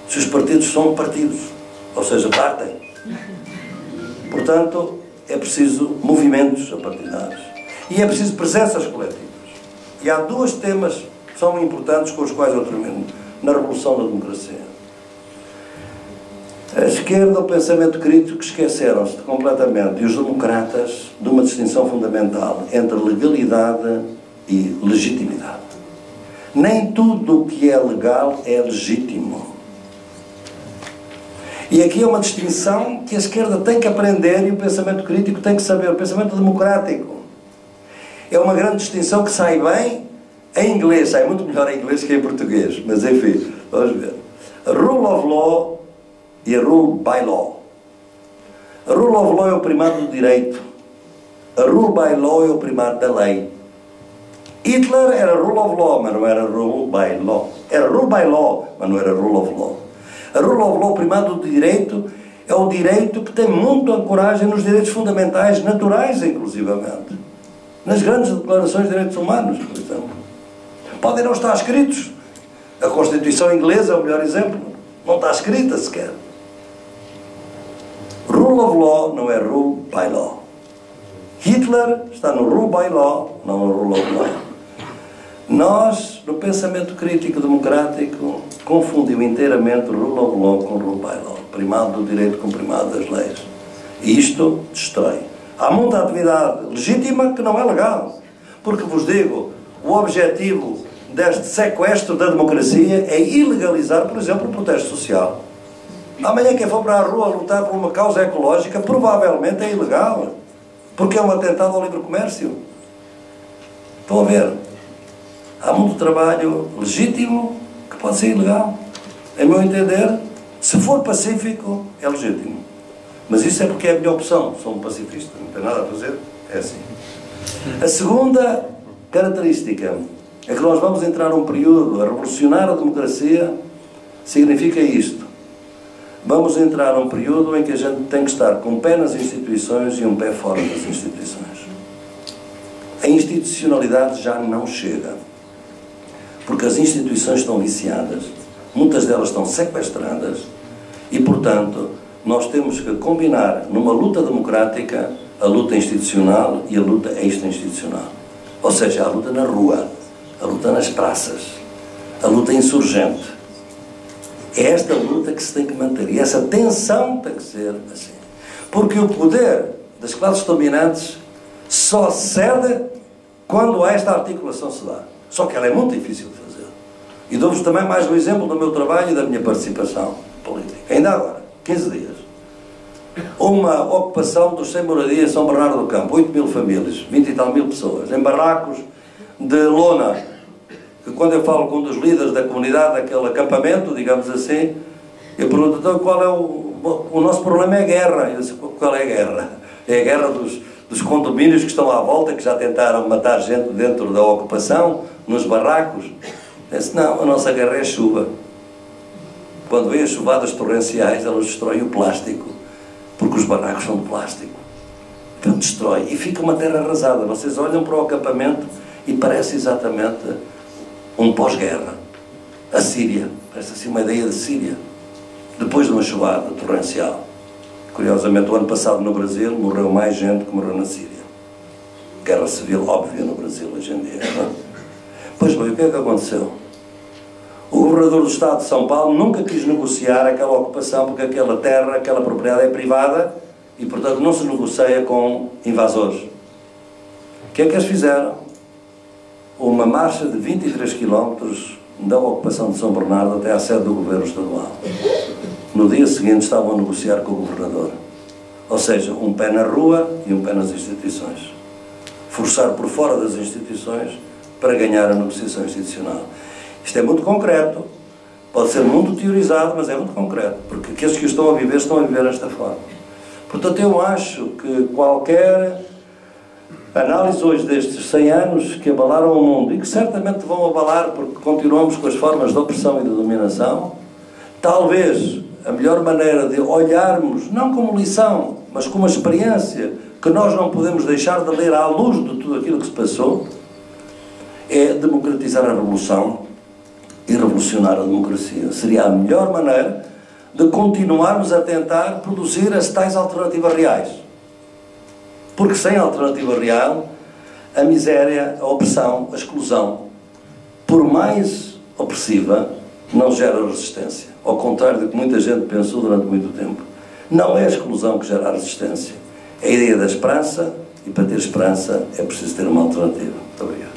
Se os partidos são partidos, ou seja, partem. Portanto, é preciso movimentos partidários. E é preciso presenças coletivas. E há dois temas que são importantes com os quais eu termino na Revolução da Democracia. A esquerda, o pensamento crítico, esqueceram-se completamente, e os democratas, de uma distinção fundamental entre legalidade e legitimidade. Nem tudo o que é legal é legítimo. E aqui é uma distinção que a esquerda tem que aprender e o pensamento crítico tem que saber. O pensamento democrático é uma grande distinção que sai bem em inglês, sai muito melhor em inglês que em português. Mas enfim, vamos ver. Rule of law e rule by law. Rule of law é o primado do direito. A rule by law é o primado da lei. Hitler era rule of law, mas não era rule by law. Era rule by law, mas não era rule of law. A rule of law, primado do direito, é o direito que tem muito ancoragem nos direitos fundamentais, naturais inclusivamente. Nas grandes declarações de direitos humanos, por exemplo. Podem não estar escritos. A Constituição inglesa é o melhor exemplo. Não está escrita sequer. Rule of law não é rule by law. Hitler está no rule by law, não no rule of law. Nós, no pensamento crítico democrático, confundiu inteiramente rule of law com rule by law, primado do direito com primado das leis. E isto destrói. Há muita atividade legítima que não é legal. Porque vos digo, o objetivo deste sequestro da democracia é ilegalizar, por exemplo, o protesto social. Amanhã quem for para a rua lutar por uma causa ecológica provavelmente é ilegal. Porque é um atentado ao livre comércio. Estão a ver? Há muito trabalho legítimo que pode ser ilegal. Em meu entender, se for pacífico, é legítimo. Mas isso é porque é a minha opção. Sou um pacifista, não tem nada a fazer. É assim. A segunda característica é que nós vamos entrar num período a revolucionar a democracia significa isto. Vamos entrar num período em que a gente tem que estar com um pé nas instituições e um pé fora das instituições. A institucionalidade já não chega. Porque as instituições estão viciadas, muitas delas estão sequestradas e, portanto, nós temos que combinar numa luta democrática a luta institucional e a luta extra-institucional. Ou seja, a luta na rua, a luta nas praças, a luta insurgente. É esta luta que se tem que manter. E essa tensão tem que ser assim. Porque o poder das classes dominantes só cede quando esta articulação se dá. Só que ela é muito difícil de fazer. E dou-vos também mais um exemplo do meu trabalho e da minha participação política. Ainda agora, 15 dias. Uma ocupação dos sem moradia em São Bernardo do Campo. 8 mil famílias, 20 e tal mil pessoas. Em barracos de lona. Que quando eu falo com um dos líderes da comunidade daquele acampamento, digamos assim, eu pergunto, então qual é o... O nosso problema é a guerra. Eu disse, qual é a guerra? É a guerra dos, dos condomínios que estão à volta, que já tentaram matar gente dentro da ocupação, nos barracos. Disse, não, a nossa guerra é chuva. Quando vem as chuvadas torrenciais, elas destroem o plástico, porque os barracos são de plástico. Então destrói. E fica uma terra arrasada. Vocês olham para o acampamento e parece exatamente um pós-guerra. A Síria. Parece assim uma ideia de Síria. Depois de uma chuvada torrencial. Curiosamente, o ano passado no Brasil morreu mais gente que morreu na Síria. Guerra civil óbvia no Brasil hoje em dia. Não? É? Pois bem, o que é que aconteceu? O governador do Estado de São Paulo nunca quis negociar aquela ocupação porque aquela terra, aquela propriedade é privada e, portanto, não se negocia com invasores. O que é que eles fizeram? Uma marcha de 23 quilómetros da ocupação de São Bernardo até à sede do governo estadual. No dia seguinte estavam a negociar com o governador. Ou seja, um pé na rua e um pé nas instituições. Forçar por fora das instituições para ganhar a negociação institucional. Isto é muito concreto. Pode ser muito teorizado, mas é muito concreto. Porque aqueles que estão a viver estão a viver desta forma. Portanto, eu acho que qualquer análise hoje destes 100 anos que abalaram o mundo e que certamente vão abalar porque continuamos com as formas de opressão e de dominação, talvez a melhor maneira de olharmos, não como lição, mas como experiência que nós não podemos deixar de ler à luz de tudo aquilo que se passou, é democratizar a revolução e revolucionar a democracia. Seria a melhor maneira de continuarmos a tentar produzir as tais alternativas reais. Porque sem alternativa real, a miséria, a opressão, a exclusão, por mais opressiva, não gera resistência. Ao contrário do que muita gente pensou durante muito tempo. Não é a exclusão que gera a resistência. É a ideia da esperança, e para ter esperança é preciso ter uma alternativa. Muito obrigado.